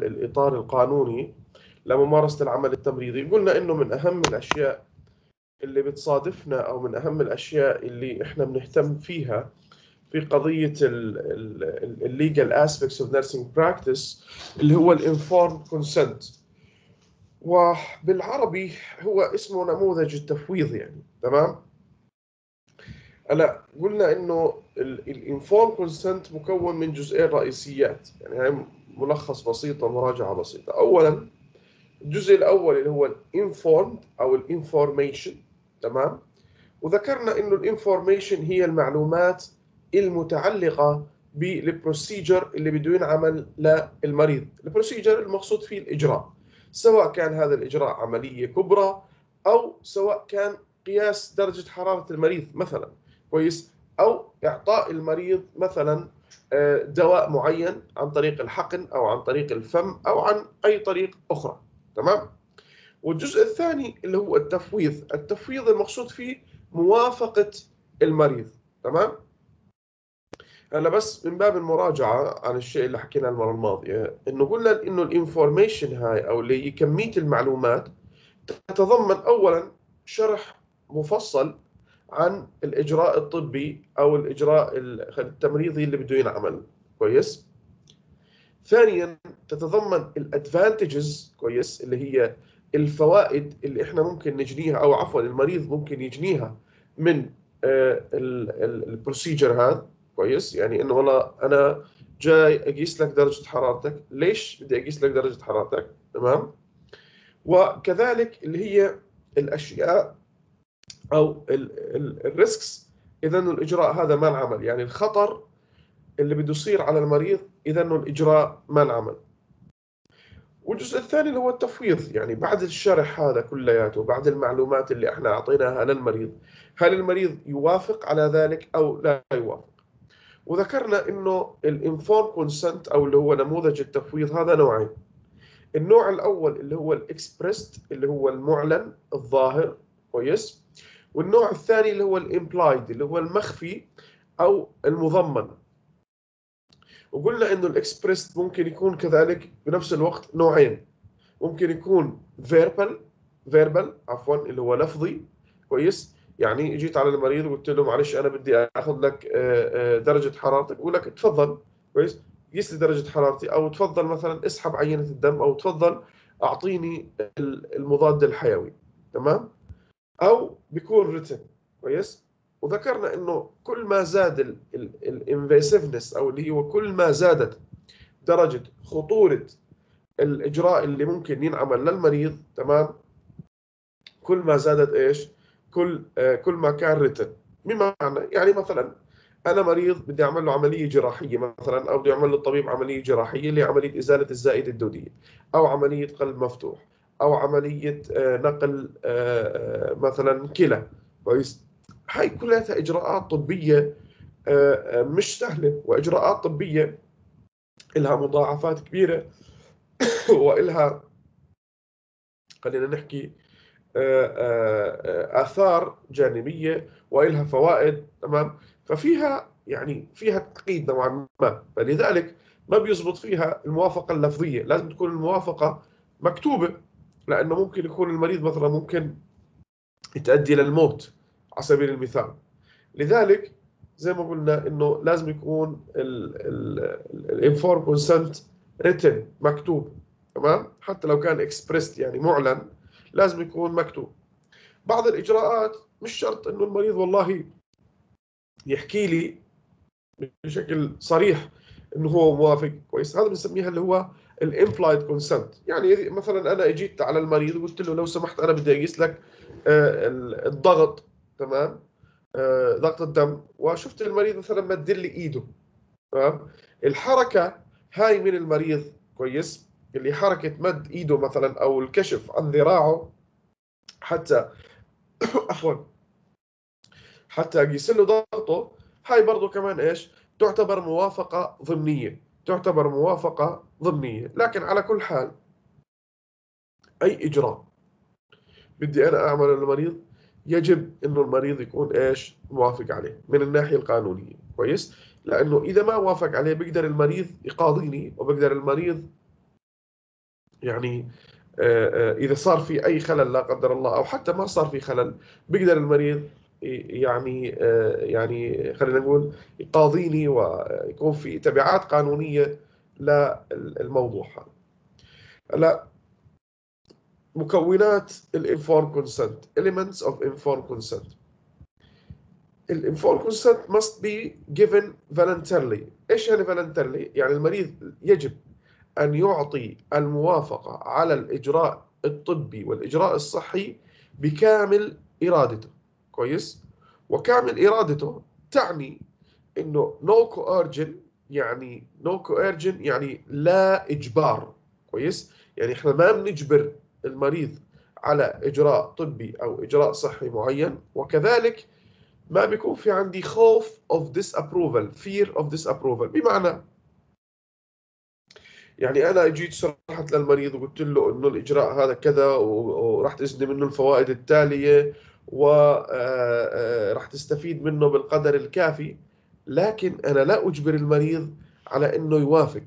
الإطار القانوني لممارسة العمل التمريضي. قلنا إنه من أهم الأشياء اللي بتصادفنا أو من أهم الأشياء اللي إحنا بنهتم فيها في قضية ال legal aspects of nursing practice اللي هو ال informed consent وبالعربي هو اسمه نموذج التفويض يعني تمام؟ هلا قلنا إنه ال informed consent مكون من جزئين رئيسيات يعني ملخص بسيط ومراجعة بسيطة. اولا الجزء الأول اللي هو ال informed أو ال information تمام؟ وذكرنا إنه ال information هي المعلومات المتعلقة بال procedure اللي بده ينعمل للمريض. ال procedure المقصود فيه الإجراء سواء كان هذا الإجراء عملية كبرى أو سواء كان قياس درجة حرارة المريض مثلا كويس؟ أو إعطاء المريض مثلا دواء معين عن طريق الحقن أو عن طريق الفم أو عن أي طريق أخرى. تمام؟ والجزء الثاني اللي هو التفويض التفويض المقصود فيه موافقة المريض. تمام؟ هلا بس من باب المراجعة عن الشيء اللي حكيناه المرة الماضية إنه قلنا إنه الإنفورميشن هاي أو اللي هي كمية المعلومات تتضمن اولا شرح مفصل عن الإجراء الطبي أو الإجراء التمريضي اللي بده ينعمل. كويس؟ ثانيا تتضمن الادفانتجز كويس اللي هي الفوائد اللي إحنا ممكن نجنيها أو عفوا المريض ممكن يجنيها من البروسيجر هذا. كويس؟ يعني إنه والله أنا جاي أقيس لك درجة حرارتك. ليش بدي أقيس لك درجة حرارتك؟ تمام؟ وكذلك اللي هي الأشياء أو ال risks إذا الإجراء هذا ما انعمل يعني الخطر اللي بده يصير على المريض إذا الإجراء ما انعمل والجزء الثاني اللي هو التفويض. يعني بعد الشرح هذا كلياته بعد المعلومات اللي إحنا أعطيناها للمريض هل المريض يوافق على ذلك أو لا يوافق؟ وذكرنا إنه ال informed consent أو اللي هو نموذج التفويض هذا نوعين. النوع الأول اللي هو ال expressed اللي هو المعلن الظاهر كويس. والنوع الثاني اللي هو ال implied اللي هو المخفي أو المضمن. وقلنا إنه الاكسبرس ممكن يكون كذلك بنفس الوقت نوعين. ممكن يكون verbal verbal عفوا اللي هو لفظي كويس. يعني جيت على المريض وقلت له معلش أنا بدي آخذ لك آه، آه، درجة حرارتك بقول لك تفضل كويس. قيس لي درجة حرارتي أو تفضل مثلا اسحب عينة الدم أو تفضل أعطيني المضاد الحيوي. تمام؟ أو بيكون written كويس؟ وذكرنا إنه كل ما زاد ال invasiveness أو اللي هو كل ما زادت درجة خطورة الإجراء اللي ممكن ينعمل للمريض تمام؟ كل ما زادت إيش؟ كل آه كل ما كان written بمعنى يعني مثلا أنا مريض بدي أعمل له عملية جراحية مثلا أو بدي أعمل للطبيب عملية جراحية اللي عمليه إزالة الزائدة الدودية أو عملية قلب مفتوح. أو عملية آه نقل آه, آه، مثلا كلى. هاي كلها إجراءات طبية مش سهلة. وإجراءات طبية لها مضاعفات كبيرة. وإلها خلينا نحكي آثار جانبية. وإلها فوائد تمام؟ ففيها يعني فيها تعقيد نوعا ما. فلذلك ما بيزبط فيها الموافقة اللفظية. لازم تكون الموافقة مكتوبة. لأنه ممكن يكون المريض مثلا ممكن تؤدي للموت على سبيل المثال. لذلك زي ما قلنا إنه لازم يكون ال informed consent written مكتوب تمام؟ حتى لو كان expressed يعني معلن لازم يكون مكتوب. بعض الإجراءات مش شرط إنه المريض والله يحكي لي بشكل صريح إنه هو موافق كويس. هذا بنسميها اللي هو ال implied consent يعني مثلا أنا أجيت على المريض وقلت له لو سمحت أنا بدي أقيس لك آه، الضغط تمام؟ آه ضغط الدم. وشفت المريض مثلا مد لي إيده تمام؟ الحركة هاي من المريض كويس؟ اللي حركة مد إيده مثلا أو الكشف عن ذراعه حتى عفوا حتى أقيس له ضغطه. هاي برضه كمان إيش؟ تعتبر موافقة ضمنية. تعتبر موافقة ضمنية. لكن على كل حال أي إجراء بدي أنا اعمله للمريض يجب إنه المريض يكون إيش؟ موافق عليه من الناحية القانونية. كويس؟ لأنه إذا ما وافق عليه بيقدر المريض يقاضيني وبيقدر المريض يعني آه، آه، إذا صار في أي خلل لا قدر الله أو حتى ما صار في خلل بيقدر المريض يعني آه، يعني خلينا نقول يقاضيني ويكون في تبعات قانونية للموضوع هذا هلا مكونات ال informed consent elements of informed consent. ال informed consent must be given voluntarily. إيش يعني voluntarily يعني المريض يجب أن يعطي الموافقة على الإجراء الطبي والإجراء الصحي بكامل إرادته. كويس؟ وكامل إرادته تعني إنه no coercion يعني no coercion يعني لا إجبار. كويس؟ يعني إحنا ما بنجبر المريض على إجراء طبي أو إجراء صحي معين وكذلك ما بيكون في عندي خوف of disapproval fear of disapproval. بمعنى يعني أنا جيت شرحت للمريض وقلت له إنه الإجراء هذا كذا وراح تجني منه الفوائد التالية وراح آه، آه، تستفيد منه بالقدر الكافي. لكن أنا لا أجبر المريض على إنه يوافق.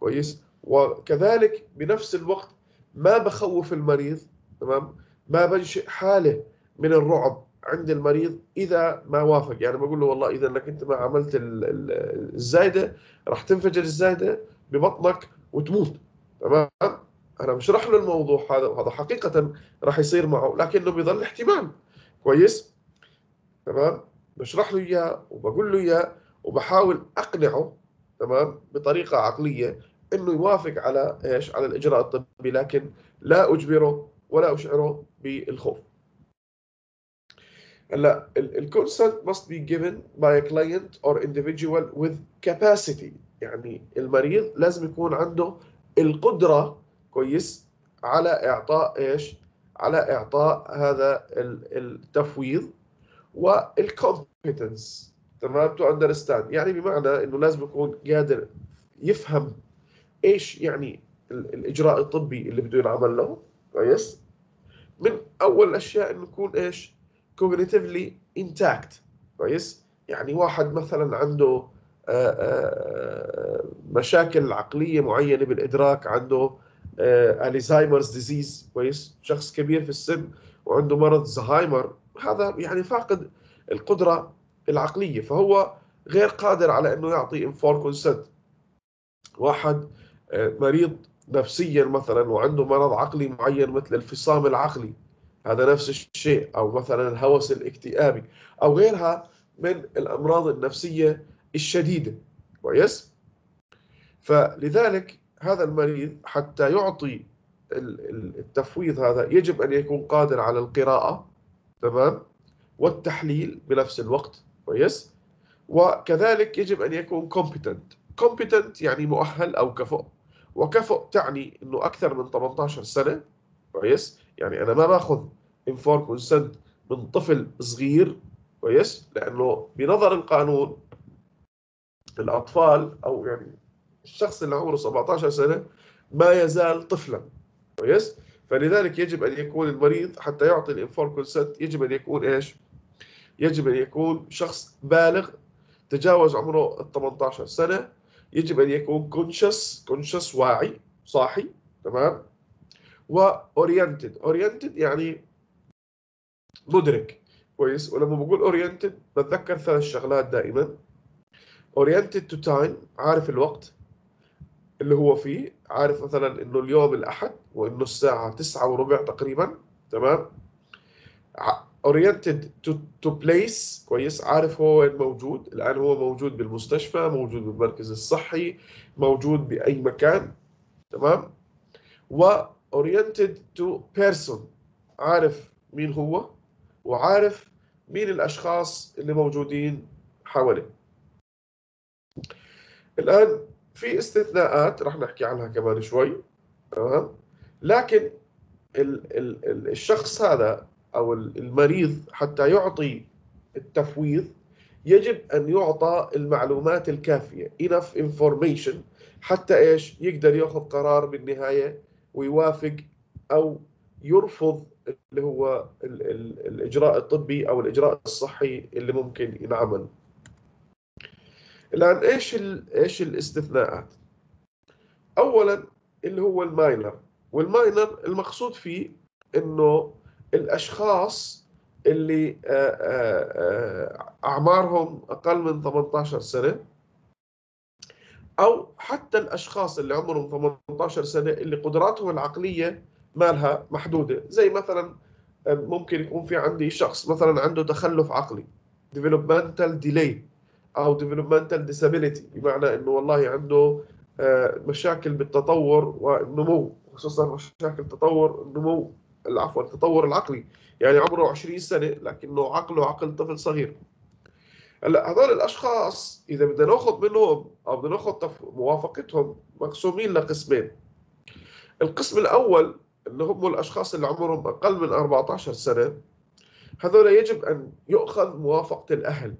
كويس؟ وكذلك بنفس الوقت ما بخوف المريض تمام؟ ما بنشئ حالة من الرعب عند المريض إذا ما وافق. يعني بقول له والله إذا إنك أنت ما عملت الزايدة راح تنفجر الزايدة ببطنك وتموت. تمام؟ أنا بشرح له الموضوع هذا وهذا حقيقة راح يصير معه لكنه بيظل احتمال. كويس؟ تمام؟ بشرح له إياه وبقول له إياه وبحاول أقنعه تمام؟ بطريقة عقلية إنه يوافق على إيش؟ على الإجراء الطبي لكن لا أجبره ولا أشعره بالخوف. هلأ الكونسنت must be given by a client or individual with capacity. يعني المريض لازم يكون عنده القدرة كويس على إعطاء إيش؟ على إعطاء هذا التفويض وال competence تمام؟ to understand يعني بمعنى إنه لازم يكون قادر يفهم إيش يعني الإجراء الطبي اللي بده ينعمل له. كويس؟ من أول الأشياء إنه يكون إيش؟ cognitively intact كويس؟ يعني واحد مثلا عنده آه، آه، مشاكل عقلية معينة بالإدراك عنده Alzheimer's disease كويس؟ شخص كبير في السن وعنده مرض زهايمر هذا يعني فاقد القدرة العقلية فهو غير قادر على إنه يعطي informed consent واحد آه، مريض نفسيا مثلا وعنده مرض عقلي معين مثل الفصام العقلي هذا نفس الشيء أو مثلا الهوس الاكتئابي أو غيرها من الأمراض النفسية الشديدة. كويس؟ فلذلك هذا المريض حتى يعطي التفويض هذا يجب أن يكون قادر على القراءة تمام؟ والتحليل بنفس الوقت. كويس. وكذلك يجب أن يكون competent. competent يعني مؤهل أو كفؤ. وكفؤ تعني أنه أكثر من 18 سنة. كويس. يعني أنا ما باخذ informed consent من طفل صغير. كويس. لأنه بنظر القانون الأطفال أو يعني الشخص اللي عمره 17 سنة ما يزال طفلا. كويس. فلذلك يجب أن يكون المريض حتى يعطي ال informed consent يجب أن يكون إيش؟ يجب أن يكون شخص بالغ تجاوز عمره ال 18 سنة. يجب أن يكون conscious conscious واعي صاحي تمام؟ و oriented oriented يعني مدرك. كويس؟ ولما بقول oriented بتذكر ثلاث شغلات دائما. oriented to time عارف الوقت اللي هو فيه. عارف مثلا إنه اليوم الأحد وإنه الساعة تسعة وربع تقريبا تمام؟ Oriented to, to place كويس عارف هو وين موجود. الآن هو موجود بالمستشفى موجود بالمركز الصحي موجود بأي مكان تمام؟ و oriented to person عارف مين هو؟ وعارف مين الأشخاص اللي موجودين حواليه. الآن في استثناءات راح نحكي عنها كمان شوي تمام؟ لكن ال ال الشخص هذا أو المريض حتى يعطي التفويض يجب أن يعطى المعلومات الكافية enough information حتى إيش يقدر يأخذ قرار بالنهاية ويوافق أو يرفض اللي هو ال ال الإجراء الطبي أو الإجراء الصحي اللي ممكن ينعمل الآن إيش إيش الاستثناءات؟ أولا اللي هو الماينر والماينر المقصود فيه إنه الأشخاص اللي آه، آه، أعمارهم أقل من 18 سنة أو حتى الأشخاص اللي عمرهم 18 سنة اللي قدراتهم العقلية مالها محدودة. زي مثلا ممكن يكون في عندي شخص مثلا عنده تخلف عقلي developmental delay أو developmental disability بمعنى إنه والله عنده آه، مشاكل بالتطور والنمو خصوصا مشاكل تطور النمو. عفوا التطور العقلي. يعني عمره 20 سنة لكنه عقله عقل طفل صغير. هلأ هذول الأشخاص إذا بدنا ناخذ منهم أو بدنا ناخذ موافقتهم مقسومين لقسمين. القسم الأول اللي هم الأشخاص اللي عمرهم أقل من 14 سنة. هذول يجب أن يؤخذ موافقة الأهل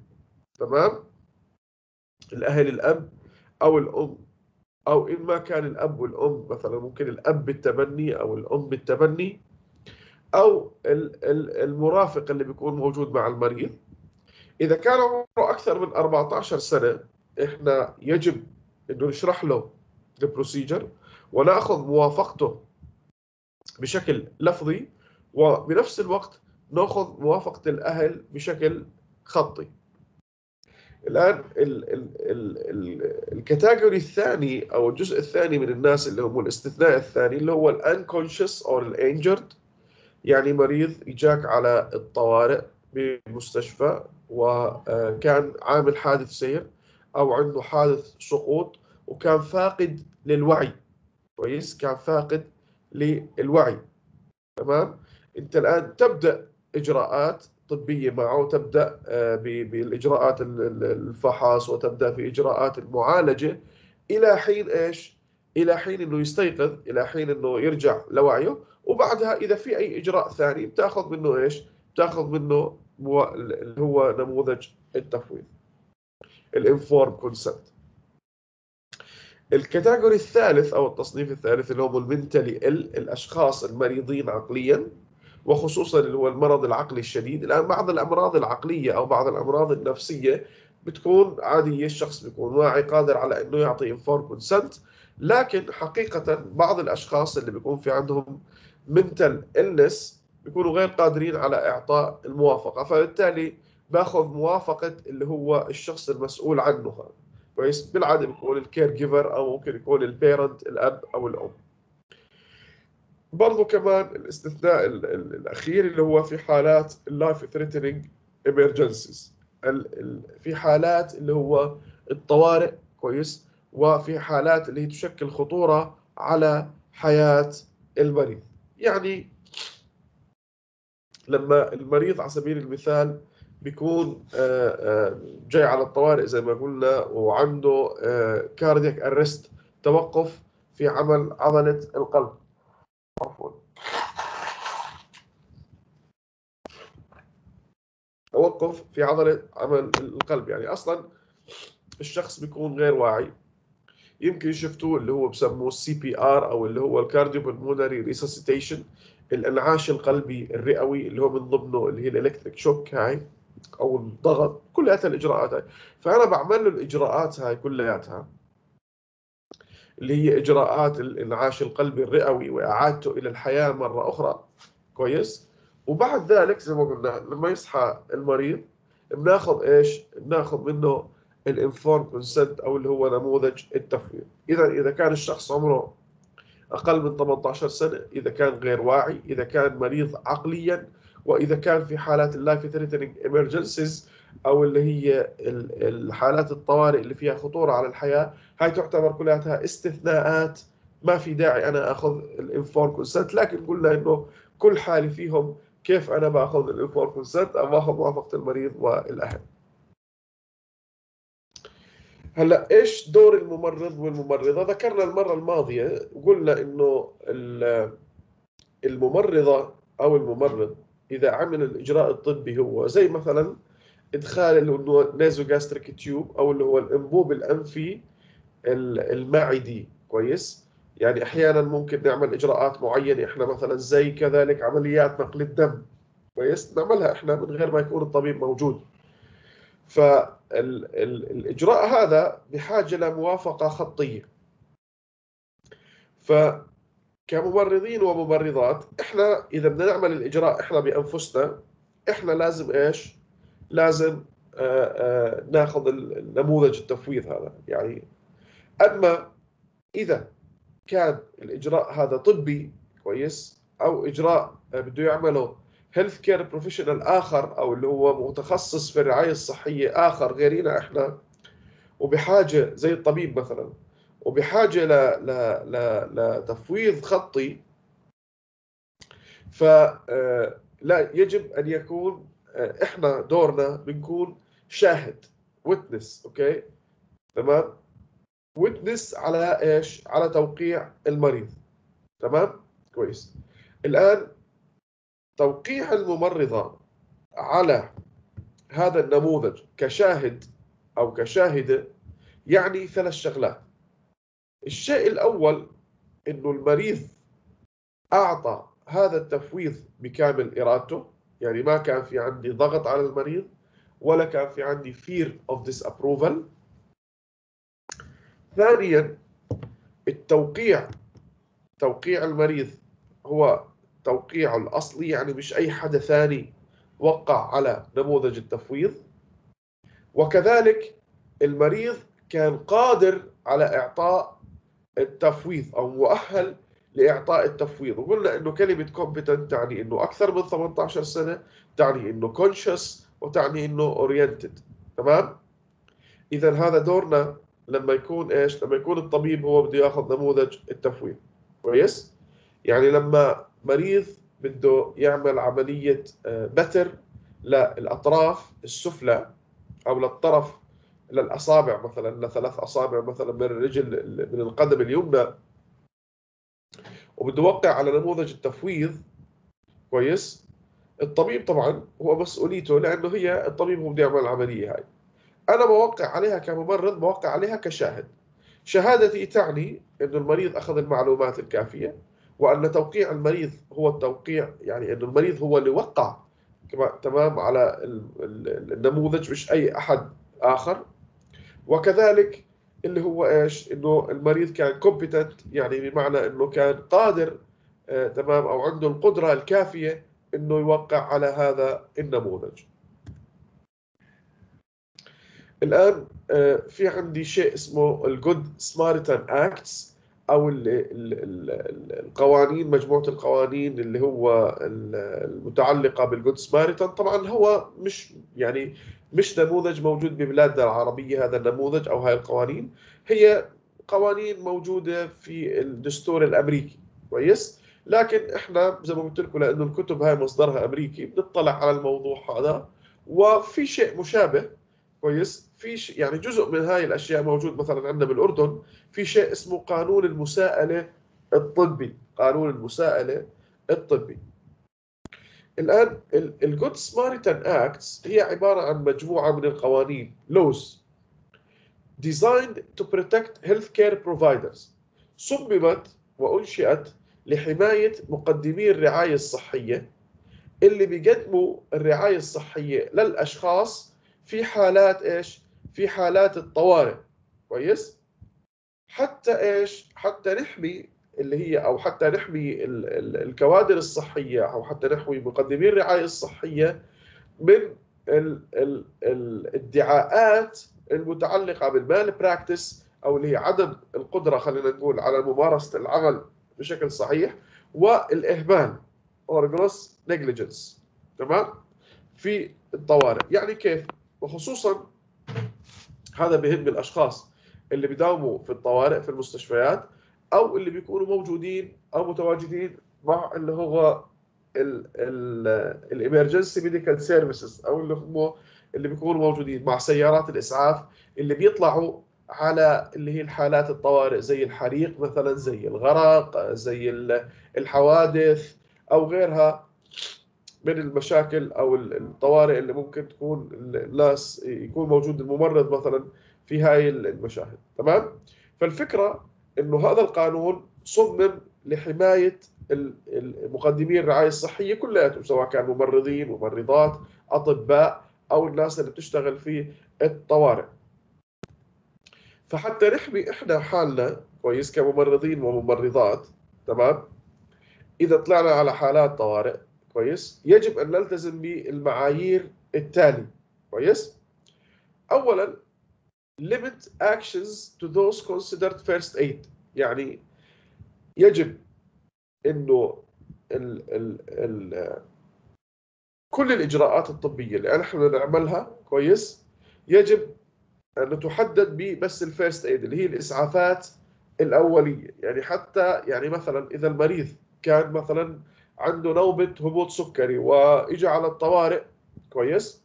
تمام؟ الأهل الأب أو الأم. أو إن ما كان الأب والأم مثلا ممكن الأب بالتبني أو الأم بالتبني أو المرافق اللي بيكون موجود مع المريض. إذا كان عمره أكثر من 14 سنة إحنا يجب إنه نشرح له ال procedure ونأخذ موافقته بشكل لفظي وبنفس الوقت نأخذ موافقة الأهل بشكل خطي. الآن ال category الثاني أو الجزء الثاني من الناس اللي هم الاستثناء الثاني اللي هو ال unconscious أو ال injured يعني مريض إجاك على الطوارئ بمستشفى وكان عامل حادث سير أو عنده حادث سقوط وكان فاقد للوعي. كويس؟ كان فاقد للوعي. تمام؟ أنت الآن تبدأ إجراءات طبية معه تبدا آه، بالإجراءات الفحص وتبدأ في إجراءات المعالجة. إلى حين إيش؟ إلى حين إنه يستيقظ إلى حين إنه يرجع لوعيه. وبعدها إذا في أي إجراء ثاني بتأخذ منه إيش؟ بتأخذ منه اللي هو نموذج التفويض. ال informed consent ال category الثالث أو التصنيف الثالث اللي هم ال mentally ال الأشخاص المريضين عقليا وخصوصا اللي هو المرض العقلي الشديد. الآن بعض الأمراض العقلية أو بعض الأمراض النفسية بتكون عادية الشخص بيكون واعي قادر على إنه يعطي informed consent لكن حقيقة بعض الأشخاص اللي بيكون في عندهم mental illness بيكونوا غير قادرين على إعطاء الموافقة. فبالتالي باخذ موافقة اللي هو الشخص المسؤول عنه. هذا كويس؟ بالعادة بيكون ال caregiver أو ممكن يكون ال parent الأب أو الأم. برضو كمان الاستثناء الأخير اللي هو في حالات ال life threatening emergencies في حالات اللي هو الطوارئ. كويس؟ وفي حالات اللي تشكل خطورة على حياة المريض. يعني لما المريض على سبيل المثال بيكون آه، آه، جاي على الطوارئ زي ما قلنا وعنده cardiac آه، arrest توقف في عمل عضلة القلب. عفوا. توقف في عضلة عمل القلب. يعني أصلا الشخص بيكون غير واعي. يمكن شفتوه اللي هو بسموه ال CPR أو اللي هو ال cardiopulmonary resuscitation الأنعاش القلبي الرئوي اللي هو من ضمنه اللي هي ال electric shock هاي أو الضغط كلياتها الإجراءات هاي. فأنا بعمل له الإجراءات هاي كلياتها اللي هي إجراءات الأنعاش القلبي الرئوي وإعادته إلى الحياة مرة أخرى. كويس؟ وبعد ذلك زي ما قلنا لما يصحى المريض بناخذ إيش؟ بناخذ منه ال informed consent أو اللي هو نموذج التفويض. إذا إذا كان الشخص عمره أقل من 18 سنة إذا كان غير واعي إذا كان مريض عقليا وإذا كان في حالات ال life threatening emergencies أو اللي هي الحالات الطوارئ اللي فيها خطورة على الحياة هاي تعتبر كلها استثناءات. ما في داعي أنا أخذ ال informed consent لكن قلنا إنه كل حاله فيهم كيف أنا بأخذ ال informed consent أو باخذ موافقة المريض والأهل. هلا إيش دور الممرض والممرضة؟ ذكرنا المرة الماضية وقلنا إنه الممرضة أو الممرض إذا عمل الإجراء الطبي هو زي مثلا إدخال اللي هو nasogastric tube أو اللي هو الأنبوب الأنفي المعدي كويس؟ يعني أحيانا ممكن نعمل إجراءات معينة إحنا مثلا زي كذلك عمليات نقل الدم كويس؟ نعملها إحنا من غير ما يكون الطبيب موجود. فالاجراء هذا بحاجة لموافقه خطية ف كممرضين وممرضات إحنا إذا بدنا نعمل الإجراء إحنا بأنفسنا إحنا لازم إيش؟ لازم آآ آآ ناخذ النموذج التفويض هذا يعني أما إذا كان الإجراء هذا طبي كويس أو إجراء بده يعمله healthcare professional آخر أو اللي هو متخصص في الرعاية الصحية آخر غيرنا إحنا. وبحاجة زي الطبيب مثلا. وبحاجة ل ل ل لتفويض خطي. فلا يجب أن يكون إحنا دورنا بنكون شاهد witness okay تمام؟ witness على إيش؟ على توقيع المريض. تمام؟ كويس. الآن توقيع الممرضة على هذا النموذج كشاهد أو كشاهدة يعني ثلاث شغلات. الشيء الأول إنه المريض أعطى هذا التفويض بكامل إرادته يعني ما كان في عندي ضغط على المريض ولا كان في عندي fear of disapproval. ثانيا التوقيع توقيع المريض هو توقيعه الأصلي يعني مش أي حدا ثاني وقع على نموذج التفويض وكذلك المريض كان قادر على إعطاء التفويض أو مؤهل لإعطاء التفويض وقلنا إنه كلمة competent تعني إنه أكثر من 18 سنة تعني إنه conscious وتعني إنه oriented تمام؟ إذا هذا دورنا لما يكون إيش؟ لما يكون الطبيب هو بده ياخذ نموذج التفويض كويس؟ يعني لما مريض بده يعمل عملية بتر للأطراف السفلى أو للطرف للأصابع مثلا لثلاث أصابع مثلا من الرجل من القدم اليمنى. وبده يوقع على نموذج التفويض. كويس؟ الطبيب طبعا هو مسؤوليته لأنه هي الطبيب هو بده يعمل العملية هاي. أنا بوقع عليها كممرض بوقع عليها كشاهد. شهادتي تعني أن المريض أخذ المعلومات الكافية. وأن توقيع المريض هو التوقيع يعني أن المريض هو اللي وقع. تمام؟ على النموذج مش أي أحد آخر. وكذلك اللي هو إيش؟ إنه المريض كان competent يعني بمعنى إنه كان قادر آه تمام؟ أو عنده القدرة الكافية إنه يوقع على هذا النموذج. الآن آه في عندي شيء اسمه ال Good Samaritan Acts أو ال ال ال القوانين مجموعة القوانين اللي هو المتعلقة بال Good Samaritan طبعا هو مش يعني مش نموذج موجود ببلادنا العربية هذا النموذج أو هاي القوانين. هي قوانين موجودة في الدستور الأمريكي كويس؟ لكن إحنا زي ما قلت لكم لأنه الكتب هاي مصدرها أمريكي بنطلع على الموضوع هذا. وفي شيء مشابه كويس. في ش... يعني جزء من هاي الأشياء موجود مثلا عندنا بالأردن في شيء اسمه قانون المساءلة الطبي. قانون المساءلة الطبي. الآن الجود سمارتن اكتس هي عبارة عن مجموعة من القوانين لوز designed to protect healthcare providers. صممت وأنشئت لحماية مقدمي الرعاية الصحية اللي بيقدموا الرعاية الصحية للأشخاص في حالات إيش؟ في حالات الطوارئ كويس؟ حتى إيش؟ حتى نحمي اللي هي أو حتى نحمي ال ال الكوادر الصحية أو حتى نحمي مقدمي الرعاية الصحية من ال ال الادعاءات المتعلقة بالمال براكتس أو اللي هي عدم القدرة خلينا نقول على ممارسة العمل بشكل صحيح والإهمال or gross تمام في الطوارئ يعني كيف وخصوصا هذا بهم الاشخاص اللي بيداوموا في الطوارئ في المستشفيات أو اللي بيكونوا موجودين أو متواجدين مع اللي هو ال emergency medical services أو اللي هم اللي بيكونوا موجودين مع سيارات الإسعاف اللي بيطلعوا على اللي هي الحالات الطوارئ زي الحريق مثلا زي الغرق زي الحوادث أو غيرها. من المشاكل أو الطوارئ اللي ممكن تكون الناس يكون موجود الممرض مثلا في هاي المشاهد. تمام؟ فالفكرة إنه هذا القانون صمم لحماية مقدمي الرعاية الصحية كلياتهم سواء كانوا ممرضين ممرضات أطباء أو الناس اللي بتشتغل في الطوارئ. فحتى نحمي إحنا حالنا كويس كممرضين وممرضات تمام؟ إذا طلعنا على حالات طوارئ كويس؟ يجب أن نلتزم بالمعايير التالي كويس؟ اولا limit actions to those considered first aid. يعني يجب إنه ال ال ال كل الإجراءات الطبية اللي نحن نعملها كويس؟ يجب أن تحدد ببس الفيرست ايد اللي هي الإسعافات الأولية. يعني حتى يعني مثلا إذا المريض كان مثلا عنده نوبة هبوط سكري واجى على الطوارئ. كويس؟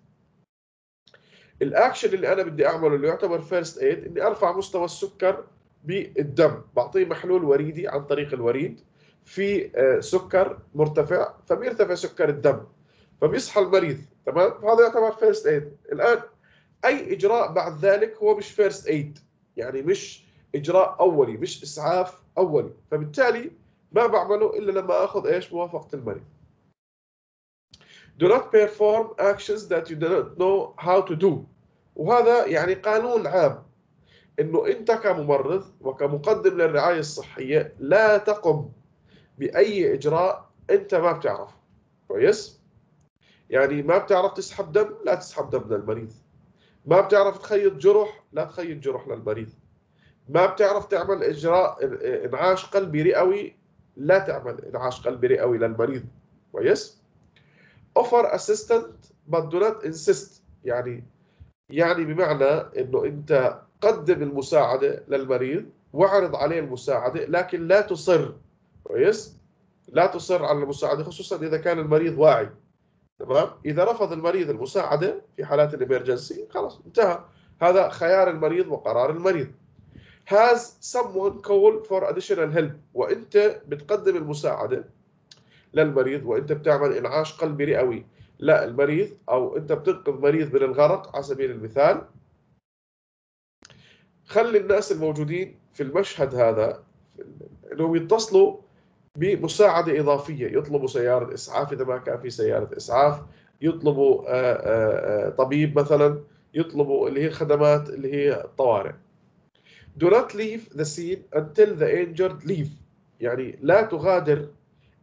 الاكشن اللي أنا بدي أعمله اللي يعتبر first aid إني أرفع مستوى السكر بالدم. بعطيه محلول وريدي عن طريق الوريد. في آه، سكر مرتفع فبيرتفع سكر الدم فبيصحى المريض. تمام؟ هذا يعتبر first aid الآن أي إجراء بعد ذلك هو مش first aid يعني مش إجراء أولي مش إسعاف أولي. فبالتالي ما بعمله إلا لما أخذ إيش؟ موافقة المريض do not perform actions that you do not know how to do. وهذا يعني قانون عام. إنه أنت كممرض وكمقدم للرعاية الصحية لا تقم بأي إجراء أنت ما بتعرفه. كويس؟ يعني ما بتعرف تسحب دم؟ لا تسحب دم للمريض. ما بتعرف تخيط جرح؟ لا تخيط جرح للمريض. ما بتعرف تعمل إجراء إنعاش قلبي رئوي لا تعمل انعاش قلبي رئوي للمريض. كويس؟ offer assistant but do not insist. يعني يعني بمعنى إنه أنت قدم المساعدة للمريض واعرض عليه المساعدة لكن لا تصر. كويس؟ لا تصر على المساعدة خصوصا إذا كان المريض واعي. تمام؟ إذا رفض المريض المساعدة في حالات الإمرجنسي خلاص انتهى. هذا خيار المريض وقرار المريض. Has someone call for additional help. وأنت بتقدم المساعدة للمريض وأنت بتعمل إنعاش قلبي رئوي لا المريض أو أنت بتنقذ مريض من الغرق على سبيل المثال. خلي الناس الموجودين في المشهد هذا إنهم يتصلوا بمساعدة إضافية. يطلبوا سيارة إسعاف إذا ما كان في سيارة إسعاف. يطلبوا آه، آه، آه، طبيب مثلا. يطلبوا اللي هي الخدمات اللي هي الطوارئ do not leave the scene until the injured leave. يعني لا تغادر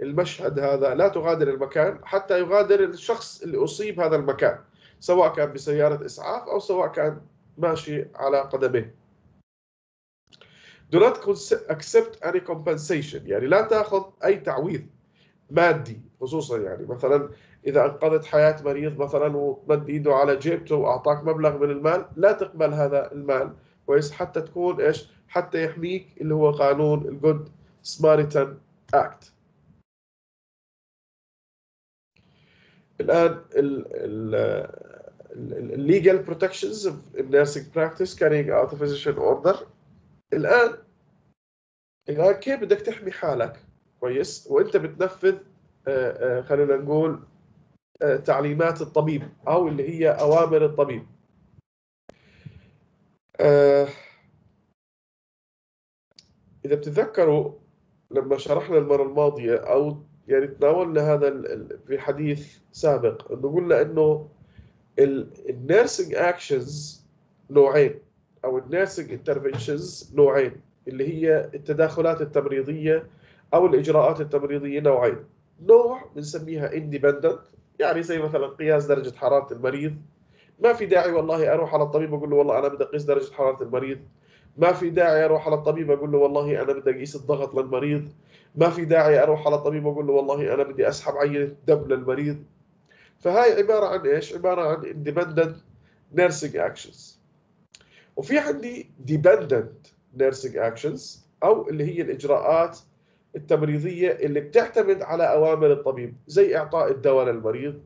المشهد هذا لا تغادر المكان حتى يغادر الشخص اللي أصيب هذا المكان سواء كان بسيارة إسعاف أو سواء كان ماشي على قدميه do not accept any compensation. يعني لا تأخذ أي تعويض مادي خصوصا يعني مثلا إذا أنقذت حياة مريض مثلا ومد إيده على جيبته وأعطاك مبلغ من المال لا تقبل هذا المال كويس حتى تكون إيش؟ حتى يحميك اللي هو قانون ال Good Samaritan Act الآن ال legal protections in nursing practice carrying out physician order الآن الآن كيف بدك تحمي حالك؟ كويس؟ وإنت بتنفذ آه، آه، خلينا نقول آه، تعليمات الطبيب أو اللي هي أوامر الطبيب. إذا بتتذكروا لما شرحنا المرة الماضية أو يعني تناولنا هذا في حديث سابق إنه قلنا إنه ال nursing actions نوعين أو ال nursing interventions نوعين اللي هي التداخلات التمريضية أو الإجراءات التمريضية نوعين. نوع بنسميها independent يعني زي مثلا قياس درجة حرارة المريض ما في داعي والله أروح على الطبيب واقول له والله أنا بدي أقيس درجة حرارة المريض. ما في داعي أروح على الطبيب أقول له والله أنا بدي أقيس الضغط للمريض. ما في داعي أروح على الطبيب واقول له والله أنا بدي أسحب عينة دم للمريض. فهاي عبارة عن إيش؟ عبارة عن independent nursing actions. وفي عندي dependent nursing actions أو اللي هي الإجراءات التمريضية اللي بتعتمد على أوامر الطبيب زي إعطاء الدواء للمريض.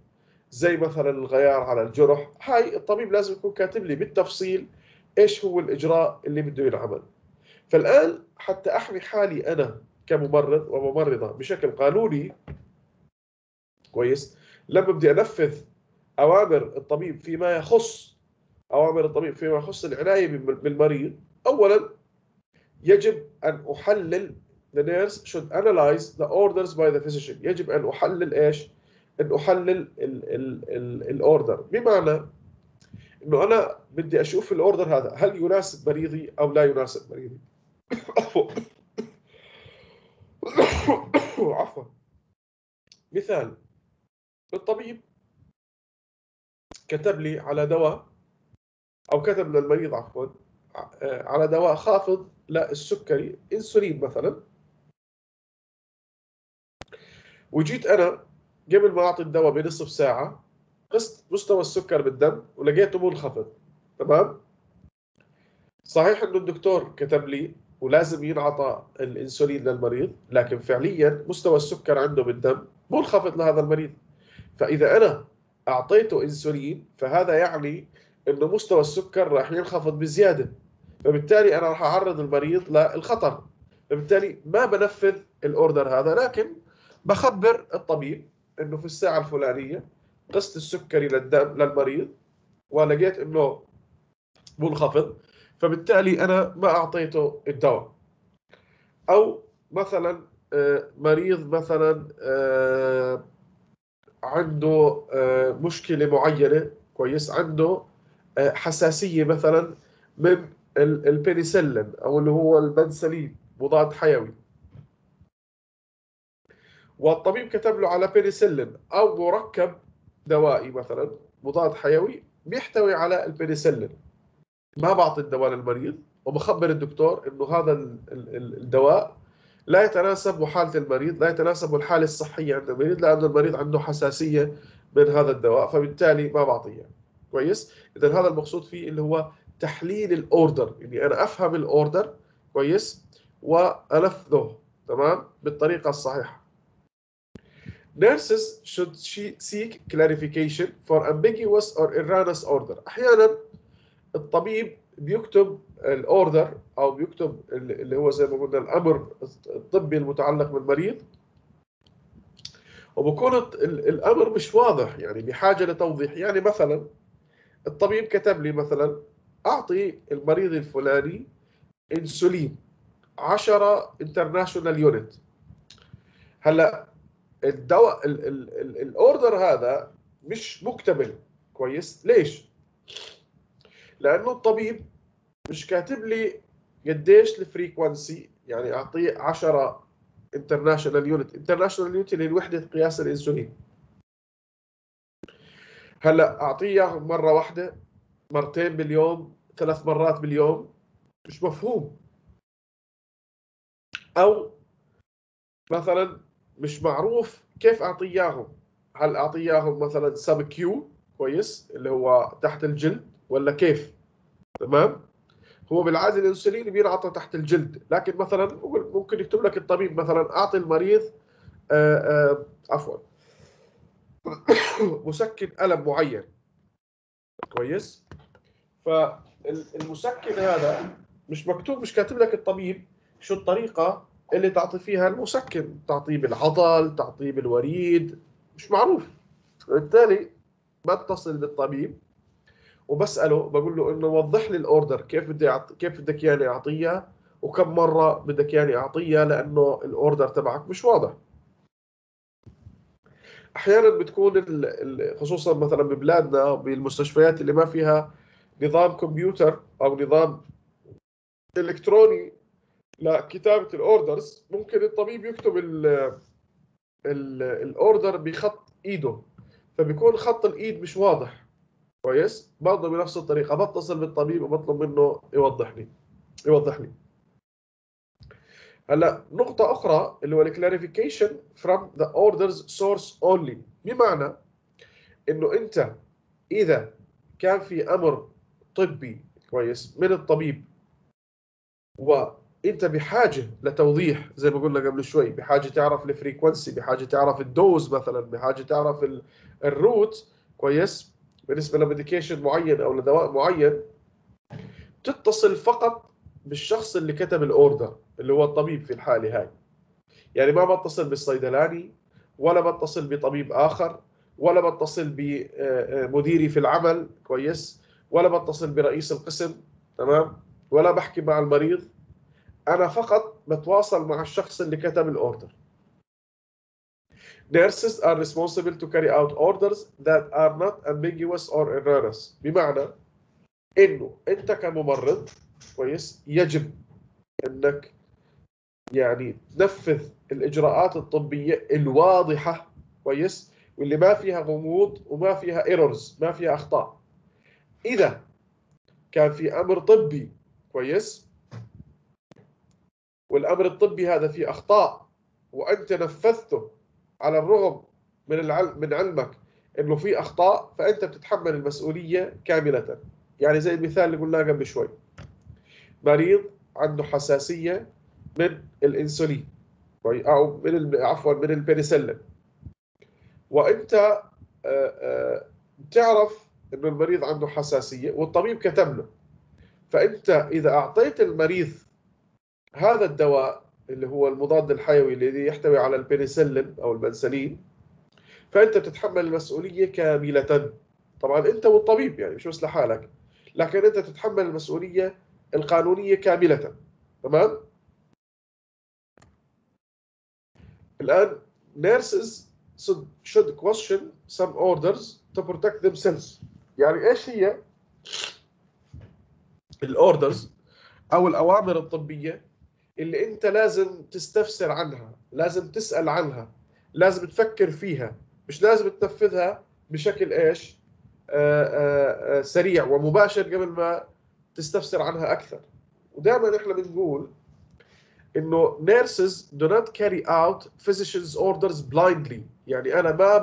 زي مثلا الغيار على الجرح. هاي الطبيب لازم يكون كاتب لي بالتفصيل إيش هو الإجراء اللي بده ينعمل. فالآن حتى أحمي حالي أنا كممرض وممرضة بشكل قانوني كويس لما بدي أنفذ أوامر الطبيب فيما يخص أوامر الطبيب فيما يخص العناية بالمريض اولا يجب أن أحلل the nurse should analyze the orders by the physician. يجب أن أحلل إيش؟ ان أحلل الأوردر. بمعنى إنه أنا بدي أشوف الأوردر هذا هل يناسب مريضي أو لا يناسب مريضي؟ عفوا. مثال الطبيب كتب لي على دواء أو كتب للمريض عفوا على دواء خافض للسكري إنسولين مثلا. وجيت أنا قبل ما أعطي الدواء بنصف ساعة قست مستوى السكر بالدم ولقيته منخفض تمام؟ صحيح إنه الدكتور كتب لي ولازم ينعطى الإنسولين للمريض لكن فعليا مستوى السكر عنده بالدم منخفض لهذا المريض. فإذا أنا أعطيته إنسولين فهذا يعني إنه مستوى السكر راح ينخفض بزيادة. فبالتالي أنا راح أعرض المريض للخطر. فبالتالي ما بنفذ الأوردر هذا لكن بخبر الطبيب إنه في الساعة الفلانية قست السكري للدم للمريض ولقيت إنه منخفض فبالتالي أنا ما أعطيته الدواء. أو مثلا آه، مريض مثلا آه، عنده آه، مشكلة معينة كويس عنده حساسية مثلا من البنسلين أو اللي هو البنسلين مضاد حيوي. والطبيب كتب له على بنسلين أو مركب دوائي مثلا مضاد حيوي بيحتوي على البنسلين ما بعطي الدواء للمريض وبخبر الدكتور إنه هذا الدواء لا يتناسب وحاله المريض لا يتناسب الحالة الصحية عند المريض لأن المريض عنده حساسية من هذا الدواء فبالتالي ما بعطيه. كويس؟ اذا هذا المقصود فيه اللي هو تحليل الأوردر. يعني أنا أفهم الأوردر كويس؟ وانفذه تمام؟ بالطريقة الصحيحة. Nurses should seek clarification for ambiguous or erroneous order. أحيانا الطبيب بيكتب الاوردر أو بيكتب اللي هو زي ما قلنا الأمر الطبي المتعلق بالمريض. وبكون الأمر مش واضح يعني بحاجة لتوضيح. يعني مثلا الطبيب كتب لي مثلا أعطي المريض الفلاني إنسولين 10 international unit هلأ الدواء ال order هذا مش مكتمل. كويس؟ ليش؟ لأنه الطبيب مش كاتب لي قديش ال frequency يعني أعطيه 10 international unit international unit اللي وحدة قياس الإنسولين. هلأ أعطيه مرة واحدة مرتين باليوم ثلاث مرات باليوم. مش مفهوم. أو مثلا مش معروف كيف اعطيه اياهم هل اعطيه اياهم مثلا سب كيو كويس اللي هو تحت الجلد ولا كيف؟ تمام؟ هو بالعادة الإنسولين بينعطى تحت الجلد لكن مثلا ممكن يكتب لك الطبيب مثلا أعطي المريض آآ آآ عفوا مسكن ألم معين. كويس؟ فالمسكن هذا مش مكتوب مش كاتب لك الطبيب شو الطريقة اللي تعطي فيها المسكن تعطيه بالعضل تعطيه بالوريد مش معروف. بالتالي بتصل بالطبيب وبسأله بقول له إنه وضح لي الأوردر كيف بدي أعط... كيف بدك إياني أعطيها؟ وكم مرة بدك إياني أعطيها؟ لأنه الأوردر تبعك مش واضح. أحيانا بتكون خصوصا مثلا ببلادنا بالمستشفيات اللي ما فيها نظام كمبيوتر أو نظام إلكتروني لكتابة الأوردرز. ممكن الطبيب يكتب الأوردر بخط إيده فبيكون خط الإيد مش واضح. كويس؟ برضه بنفس الطريقة. بتصل بالطبيب وبطلب منه يوضح لي يوضح لي هلأ نقطة أخرى اللي هو ال clarification from the orders source only. بمعنى إنه أنت إذا كان في أمر طبي كويس من الطبيب وأنت بحاجة لتوضيح زي ما قلنا قبل شوي بحاجة تعرف ال frequency بحاجة تعرف ال dose مثلا بحاجة تعرف ال route كويس؟ بالنسبة ل medication معين أو لدواء معين تتصل فقط بالشخص اللي كتب الاوردر اللي هو الطبيب في الحالة هاي. يعني ما بتصل بالصيدلاني ولا بتصل بطبيب آخر ولا بتصل بمديري في العمل. كويس؟ ولا بتصل برئيس القسم. تمام؟ ولا بحكي مع المريض. أنا فقط بتواصل مع الشخص اللي كتب الأوردر. Nurses are responsible to carry out orders that are not ambiguous or erroneous. بمعنى إنه أنت كممرض كويس يجب إنك يعني تنفذ الإجراءات الطبية الواضحة كويس واللي ما فيها غموض وما فيها ايرورز ما فيها أخطاء. إذا كان في أمر طبي كويس والأمر الطبي هذا فيه أخطاء وأنت نفذته على الرغم من العلم من علمك إنه في أخطاء فأنت بتتحمل المسؤولية كاملة. يعني زي المثال اللي قلناه قبل شوي. مريض عنده حساسية من الإنسولين أو من عفوا من البنسلين. وأنت آه، آه، تعرف إنه المريض عنده حساسية والطبيب كتب له. فأنت إذا أعطيت المريض هذا الدواء اللي هو المضاد الحيوي الذي يحتوي على البنسلين أو البنسلين فأنت بتتحمل المسؤولية كاملة. طبعا أنت والطبيب يعني مش بس لحالك لكن أنت تتحمل المسؤولية القانونية كاملة. تمام؟ الآن nurses should question some orders to protect themselves. يعني إيش هي الاوردرز أو الأوامر الطبية اللي انت لازم تستفسر عنها لازم تسأل عنها لازم تفكر فيها مش لازم تنفذها بشكل إيش؟ آآ آآ سريع ومباشر قبل ما تستفسر عنها أكثر. ودائما إحنا بنقول إنه nurses do not carry out physicians orders blindly. يعني أنا ما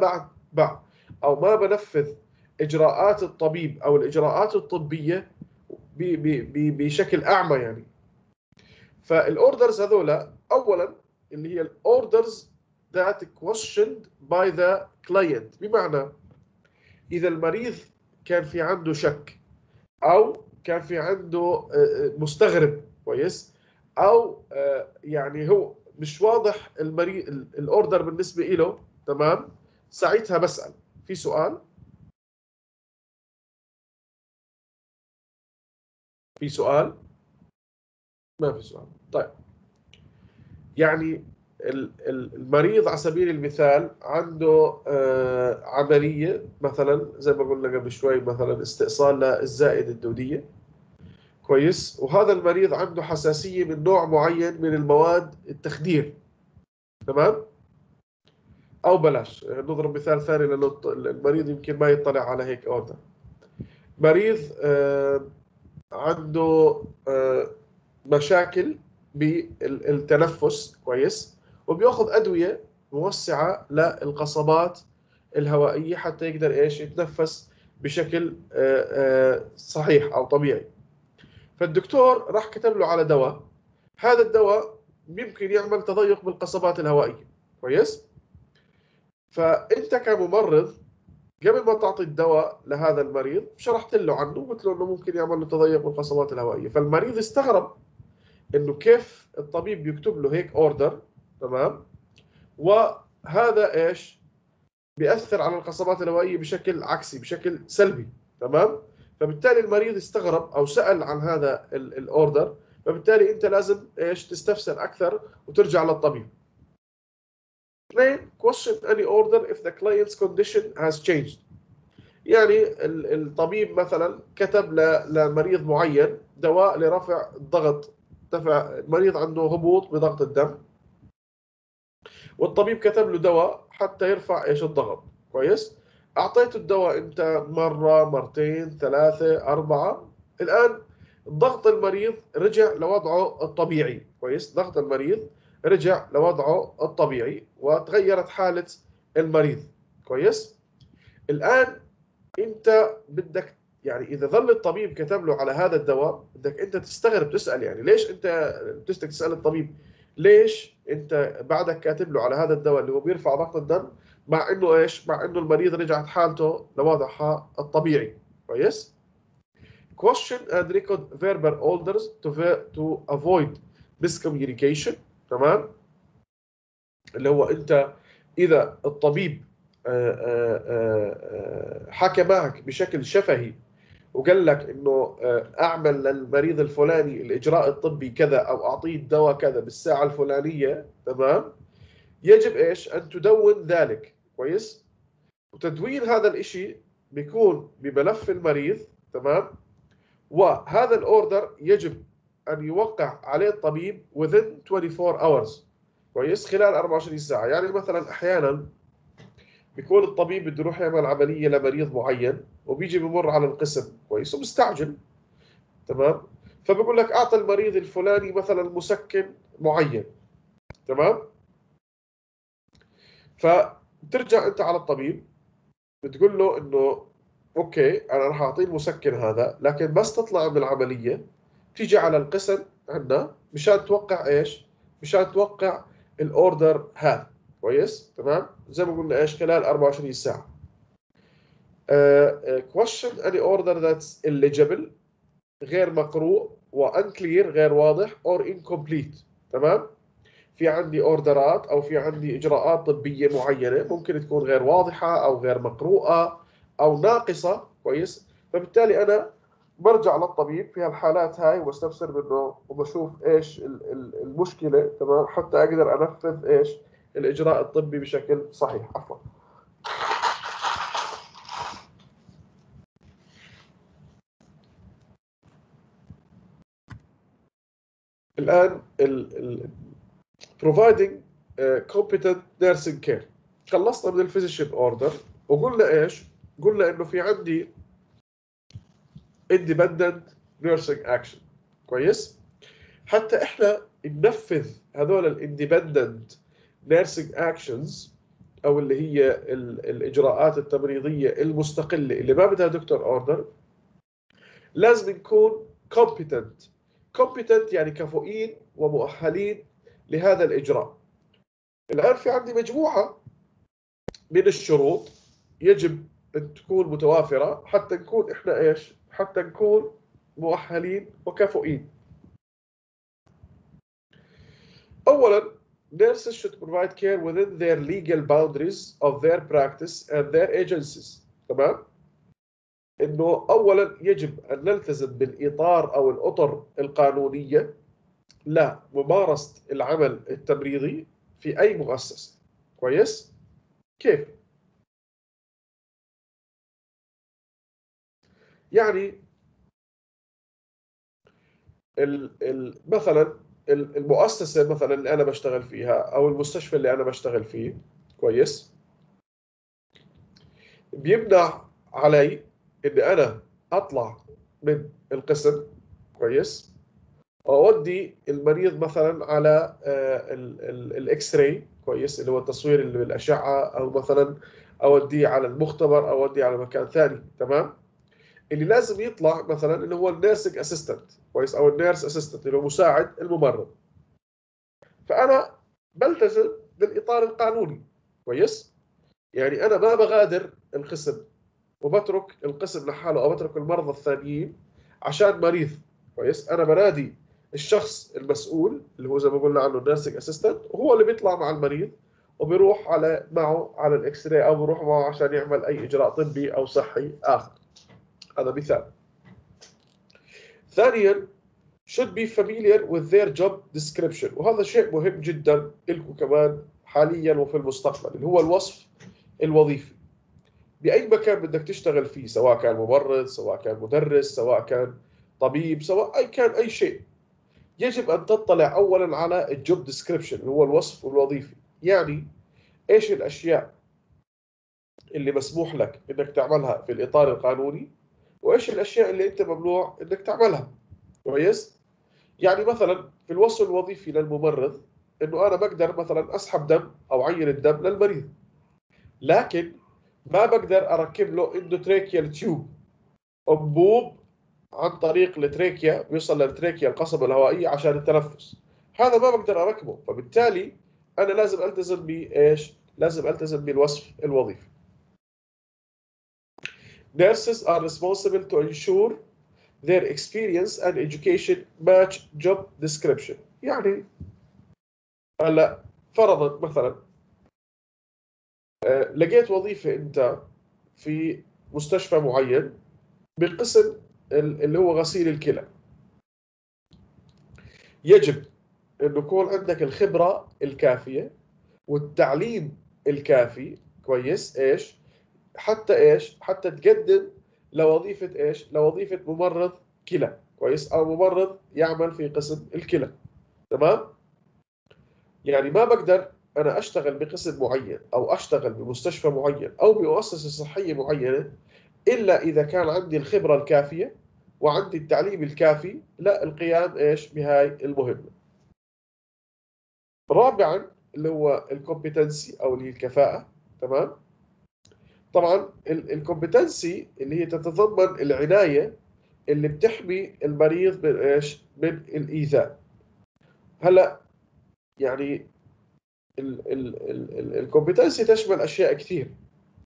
بعد أو ما بنفذ إجراءات الطبيب أو الإجراءات الطبية بشكل أعمى يعني. فال orders هذولا اولا اللي هي ال orders that questioned by the client. بمعنى إذا المريض كان في عنده شك أو كان في عنده مستغرب كويس؟ أو يعني هو مش واضح المريض ال order بالنسبة له تمام؟ ساعتها بسأل. في سؤال؟ في سؤال؟ ما في سؤال. طيب. يعني المريض على سبيل المثال عنده عملية مثلا زي ما قلنا قبل شوي مثلا استئصال للزائدة الدودية. كويس. وهذا المريض عنده حساسية من نوع معين من المواد التخدير. تمام؟ أو بلاش. نضرب مثال ثاني لأنه المريض يمكن ما يطلع على هيك أوردر. مريض عنده مشاكل بالتنفس كويس وبياخذ أدوية موسعة للقصبات الهوائية حتى يقدر إيش يتنفس بشكل صحيح أو طبيعي. فالدكتور راح كتب له على دواء. هذا الدواء يمكن يعمل تضيق بالقصبات الهوائية. كويس؟ فأنت كممرض قبل ما تعطي الدواء لهذا المريض شرحت له عنه وقلت له إنه ممكن يعمل له تضيق بالقصبات الهوائية. فالمريض استغرب. إنه كيف الطبيب بيكتب له هيك order تمام؟ وهذا إيش؟ بيأثر على القصبات الهوائيه بشكل عكسي بشكل سلبي تمام؟ فبالتالي المريض استغرب أو سأل عن هذا ال order فبالتالي أنت لازم إيش؟ تستفسر أكثر وترجع للطبيب. اثنين question any order if the client's condition has changed. يعني الطبيب مثلا كتب لمريض معين دواء لرفع الضغط دفع المريض عنده هبوط بضغط الدم والطبيب كتب له دواء حتى يرفع إيش الضغط. كويس؟ اعطيته الدواء أنت مرة مرتين ثلاثة أربعة. الآن ضغط المريض رجع لوضعه الطبيعي. كويس؟ ضغط المريض رجع لوضعه الطبيعي وتغيرت حالة المريض. كويس؟ الآن أنت بدك يعني إذا ظل الطبيب كتب له على هذا الدواء بدك أنت تستغرب تسأل يعني ليش أنت بدك تسأل الطبيب؟ ليش أنت بعدك كاتب له على هذا الدواء اللي هو بيرفع ضغط الدم مع إنه إيش؟ مع إنه المريض رجعت حالته لوضعها الطبيعي. كويس؟ Question and record verbal orders to, to avoid miscommunication. تمام؟ اللي هو أنت إذا الطبيب حكى معك بشكل شفهي وقال لك إنه أعمل للمريض الفلاني الإجراء الطبي كذا أو أعطيه الدواء كذا بالساعة الفلانية تمام؟ يجب إيش؟ أن تدون ذلك. كويس؟ وتدوين هذا الشيء بيكون بملف المريض تمام؟ وهذا الأوردر يجب أن يوقع عليه الطبيب within 24 hours. كويس؟ خلال 24 ساعة. يعني مثلا أحيانا بيكون الطبيب بده يروح يعمل عملية لمريض معين وبيجي بمر على القسم كويس ومستعجل. تمام؟ فبقول لك اعطي المريض الفلاني مثلا مسكن معين. تمام؟ فترجع أنت على الطبيب بتقول له إنه okay أنا راح أعطيه المسكن هذا لكن بس تطلع من العملية. تيجي على القسم عندنا مشان توقع إيش؟ مشان توقع ال order هذا. كويس تمام؟ زي ما قلنا إيش؟ خلال 24 ساعة. uh, question any order that's illegible غير مقروء و unclear غير واضح or incomplete تمام؟ في عندي اوردرات أو في عندي إجراءات طبية معينة ممكن تكون غير واضحة أو غير مقروءة أو ناقصة كويس؟ فبالتالي أنا برجع للطبيب في هالحالات هاي وبستفسر منه وبشوف إيش المشكلة تمام؟ حتى أقدر أنفذ إيش الإجراء الطبي بشكل صحيح عفوا الآن ال ال providing uh, competent nursing care خلصنا من ال physician order وقلنا إيش؟ قلنا إنه في عندي independent nursing action كويس؟ حتى إحنا ننفذ هذول ال independent nursing actions أو اللي هي الإجراءات التمريضية المستقلة اللي ما بدها دكتور order لازم نكون competent. competent يعني كفؤين ومؤهلين لهذا الإجراء. الآن في عندي مجموعة من الشروط يجب أن تكون متوافرة حتى نكون إحنا إيش؟ حتى نكون مؤهلين وكفؤين. أولا nurses should provide care within their legal boundaries of their practice and their agencies. تمام؟ إنه اولا يجب أن نلتزم بالإطار أو الأطر القانونية لممارسه العمل التمريضي في أي مؤسسة. كويس؟ كيف؟ يعني ال ال مثلا المؤسسة مثلا اللي أنا بشتغل فيها أو المستشفى اللي أنا بشتغل فيه كويس؟ بيمنع علي إني أنا أطلع من القسم كويس؟ واودي المريض مثلا على ال X-ray كويس؟ اللي هو التصوير اللي بالأشعة أو مثلا أوديه على المختبر أو أوديه على مكان ثاني تمام؟ اللي لازم يطلع مثلا اللي هو ال nursing assistant كويس أو ال nurse assistant اللي هو مساعد الممرض. فأنا بلتزم بالإطار القانوني. كويس؟ يعني أنا ما بغادر القسم وبترك القسم لحاله أو بترك المرضى الثانيين عشان مريض. كويس؟ أنا بنادي الشخص المسؤول اللي هو زي ما قلنا عنه ال nursing assistant وهو اللي بيطلع مع المريض وبيروح على معه على ال X-ray أو بيروح معه عشان يعمل أي إجراء طبي أو صحي آخر. هذا مثال. ثانيا should be familiar with their job description. وهذا شيء مهم جدا لكم كمان حاليا وفي المستقبل اللي هو الوصف الوظيفي. بأي مكان بدك تشتغل فيه سواء كان ممرض سواء كان مدرس سواء كان طبيب سواء أي كان أي شيء. يجب أن تطلع اولا على الجوب ديسكريبشن اللي هو الوصف الوظيفي. يعني إيش الأشياء اللي مسموح لك إنك تعملها في الإطار القانوني؟ وإيش الأشياء اللي أنت ممنوع إنك تعملها. كويس؟ يعني مثلا في الوصف الوظيفي للممرض إنه أنا بقدر مثلا أسحب دم أو عينة دم للمريض. لكن ما بقدر أركب له endotracheal tube أنبوب عن طريق ال trachea بيوصل لل trachea القصبة الهوائية عشان التنفس. هذا ما بقدر أركبه. فبالتالي أنا لازم ألتزم بإيش؟ لازم ألتزم بالوصف الوظيفي. Nurses are responsible to ensure their experience and education match job description. يعني هلا فرضا مثلا لقيت وظيفة أنت في مستشفى معين بالقسم اللي هو غسيل الكلى. يجب أن يكون عندك الخبرة الكافية والتعليم الكافي كويس إيش؟ حتى إيش؟ حتى تقدم لوظيفة إيش؟ لوظيفة ممرض كلى. كويس؟ أو ممرض يعمل في قسم الكلى. تمام؟ يعني ما بقدر أنا أشتغل بقسم معين أو أشتغل بمستشفى معين أو بمؤسسة صحية معينة إلا إذا كان عندي الخبرة الكافية وعندي التعليم الكافي للقيام إيش؟ بهاي المهمة. رابعا اللي هو ال competency أو اللي هي الكفاءة. تمام؟ طبعا ال competency اللي هي تتضمن العناية اللي بتحمي المريض من إيش؟ من الايذاء. هلا يعني ال competency تشمل أشياء كثير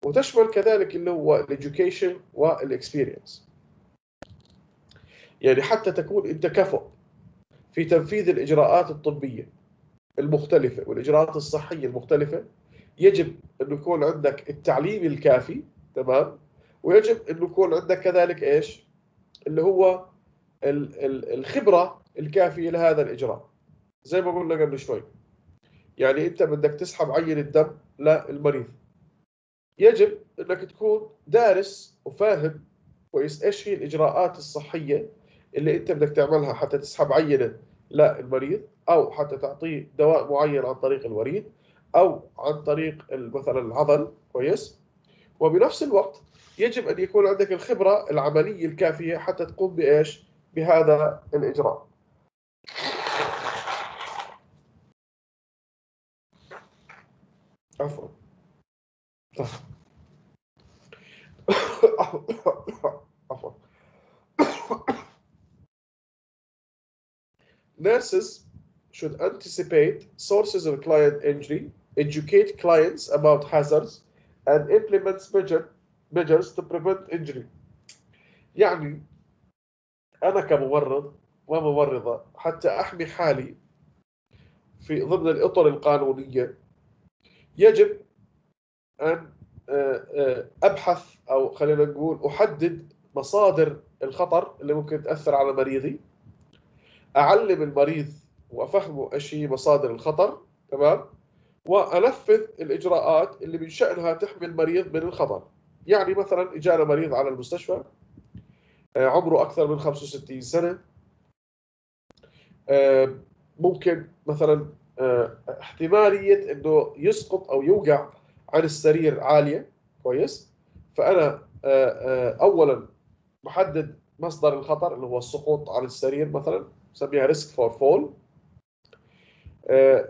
وتشمل كذلك اللي هو ال education وال experience يعني حتى تكون أنت كفؤ في تنفيذ الإجراءات الطبية المختلفة والإجراءات الصحية المختلفة يجب انه يكون عندك التعليم الكافي تمام؟ ويجب انه يكون عندك كذلك إيش؟ اللي هو الخبرة الكافية لهذا الإجراء. زي ما قلنا قبل شوي. يعني أنت بدك تسحب عينه دم للمريض. يجب أنك تكون دارس وفاهم كويس إيش هي الإجراءات الصحية اللي أنت بدك تعملها حتى تسحب عينة للمريض أو حتى تعطيه دواء معين عن طريق الوريد. أو عن طريق مثلا العضل كويس؟ وبنفس الوقت يجب أن يكون عندك الخبرة العملية الكافية حتى تقوم بإيش؟ بهذا الإجراء. عفوا. عفوا. Nurses should anticipate sources of client injury, educate clients about hazards, and implement measure, measures to prevent injury. يعني أنا كممرض وممرضة حتى أحمي حالي في ضمن الإطر القانونية يجب أن آه، آه، أبحث أو خلينا نقول أحدد مصادر الخطر اللي ممكن تأثر على مريضي أعلم المريض وأفهمه إيش هي مصادر الخطر تمام وأنفذ الإجراءات اللي من شأنها تحمي المريض من الخطر. يعني مثلا إجانا مريض على المستشفى آه، عمره أكثر من 65 سنة. ممكن مثلا آه، احتمالية إنه يسقط أو يوقع عن السرير عالية. كويس. فأنا آه، آه، اولا بحدد مصدر الخطر اللي هو السقوط عن السرير مثلا بسميها risk for fall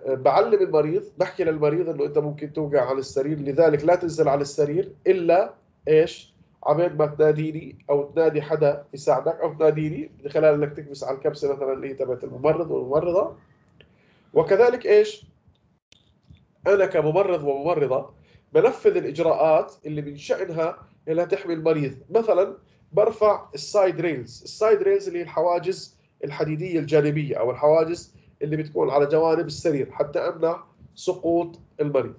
بعلم المريض بحكي للمريض إنه أنت ممكن توقع على السرير لذلك لا تنزل على السرير إلا إيش؟ عبين ما تناديني أو تنادي حدا يساعدك أو تناديني من خلال إنك تكبس على الكبسة مثلا اللي هي تبعت الممرض والممرضة. وكذلك إيش؟ أنا كممرض وممرضة بنفذ الإجراءات اللي من شأنها إنها تحمي المريض، مثلا برفع ال side rails، ال side rails اللي هي الحواجز الحديدية الجانبية أو الحواجز اللي بتكون على جوانب السرير حتى أمنع سقوط المريض.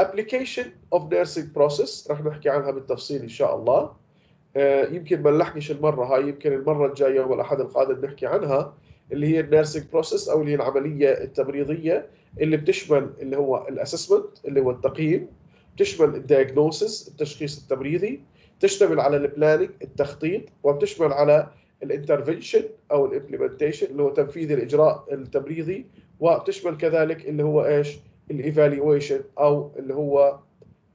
application of nursing process رح نحكي عنها بالتفصيل إن شاء الله. آه، يمكن ما نلحقش المرة هاي يمكن المرة الجاية يوم الأحد القادم نحكي عنها اللي هي ال nursing process أو اللي هي العملية التمريضية اللي بتشمل اللي هو ال assessment اللي هو التقييم بتشمل ال diagnosis التشخيص التمريضي تشتمل على ال planning التخطيط وبتشمل على ال intervention أو ال implementation اللي هو تنفيذ الإجراء التمريضي وبتشمل كذلك اللي هو إيش؟ ال evaluation أو اللي هو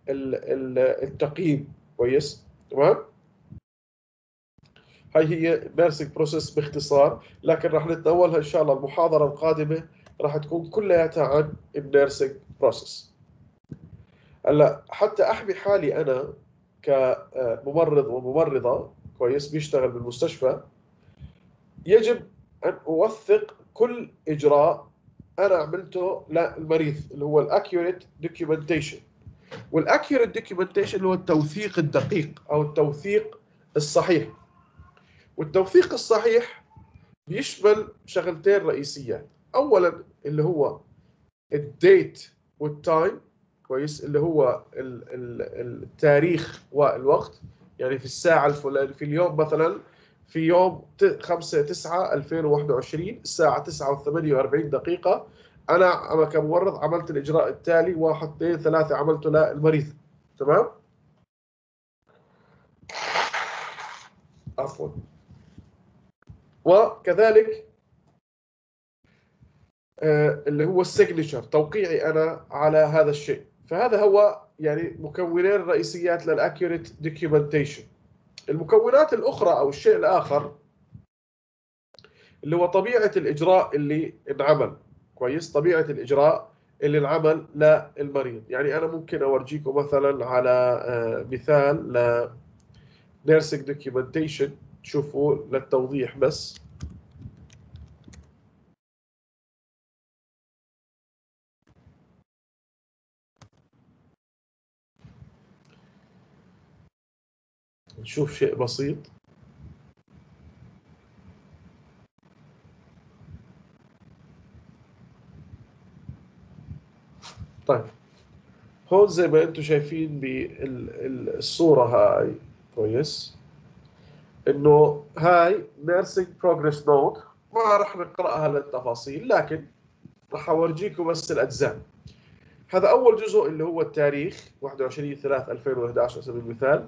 التقييم. كويس؟ تمام؟ هاي هي nursing process باختصار لكن راح نتناولها إن شاء الله. المحاضرة القادمة راح تكون كلياتها عن ال nursing process هلأ حتى أحمي حالي أنا كممرض وممرضة كويس؟ بيشتغل بالمستشفى. يجب أن أوثق كل إجراء أنا عملته للمريض اللي هو ال accurate documentation وال accurate documentation اللي هو التوثيق الدقيق أو التوثيق الصحيح. والتوثيق الصحيح بيشمل شغلتين رئيسيات اولا اللي هو ال date وال time كويس اللي هو التاريخ والوقت. يعني في الساعة الفلانية في اليوم مثلا في يوم 5 9 2021 الساعة 9 و48 دقيقة. أنا كممرض عملت الإجراء التالي واحد اثنين ثلاثة عملته للمريض تمام؟ عفوا. وكذلك آه، اللي هو ال signature توقيعي أنا على هذا الشيء. فهذا هو يعني مكونين رئيسيات لل accurate documentation المكونات الأخرى أو الشيء الآخر اللي هو طبيعة الإجراء اللي انعمل. كويس؟ طبيعة الإجراء اللي انعمل للمريض. يعني أنا ممكن أورجيكم مثلا على آه، مثال ل nursing documentation تشوفوا للتوضيح بس. نشوف شيء بسيط. طيب. هون زي ما أنتم شايفين بالصورة هاي كويس. إنه هاي nursing progress note. ما راح نقرأها للتفاصيل لكن راح أورجيكم بس الأجزاء. هذا أول جزء اللي هو التاريخ 21 3 2011 على سبيل المثال.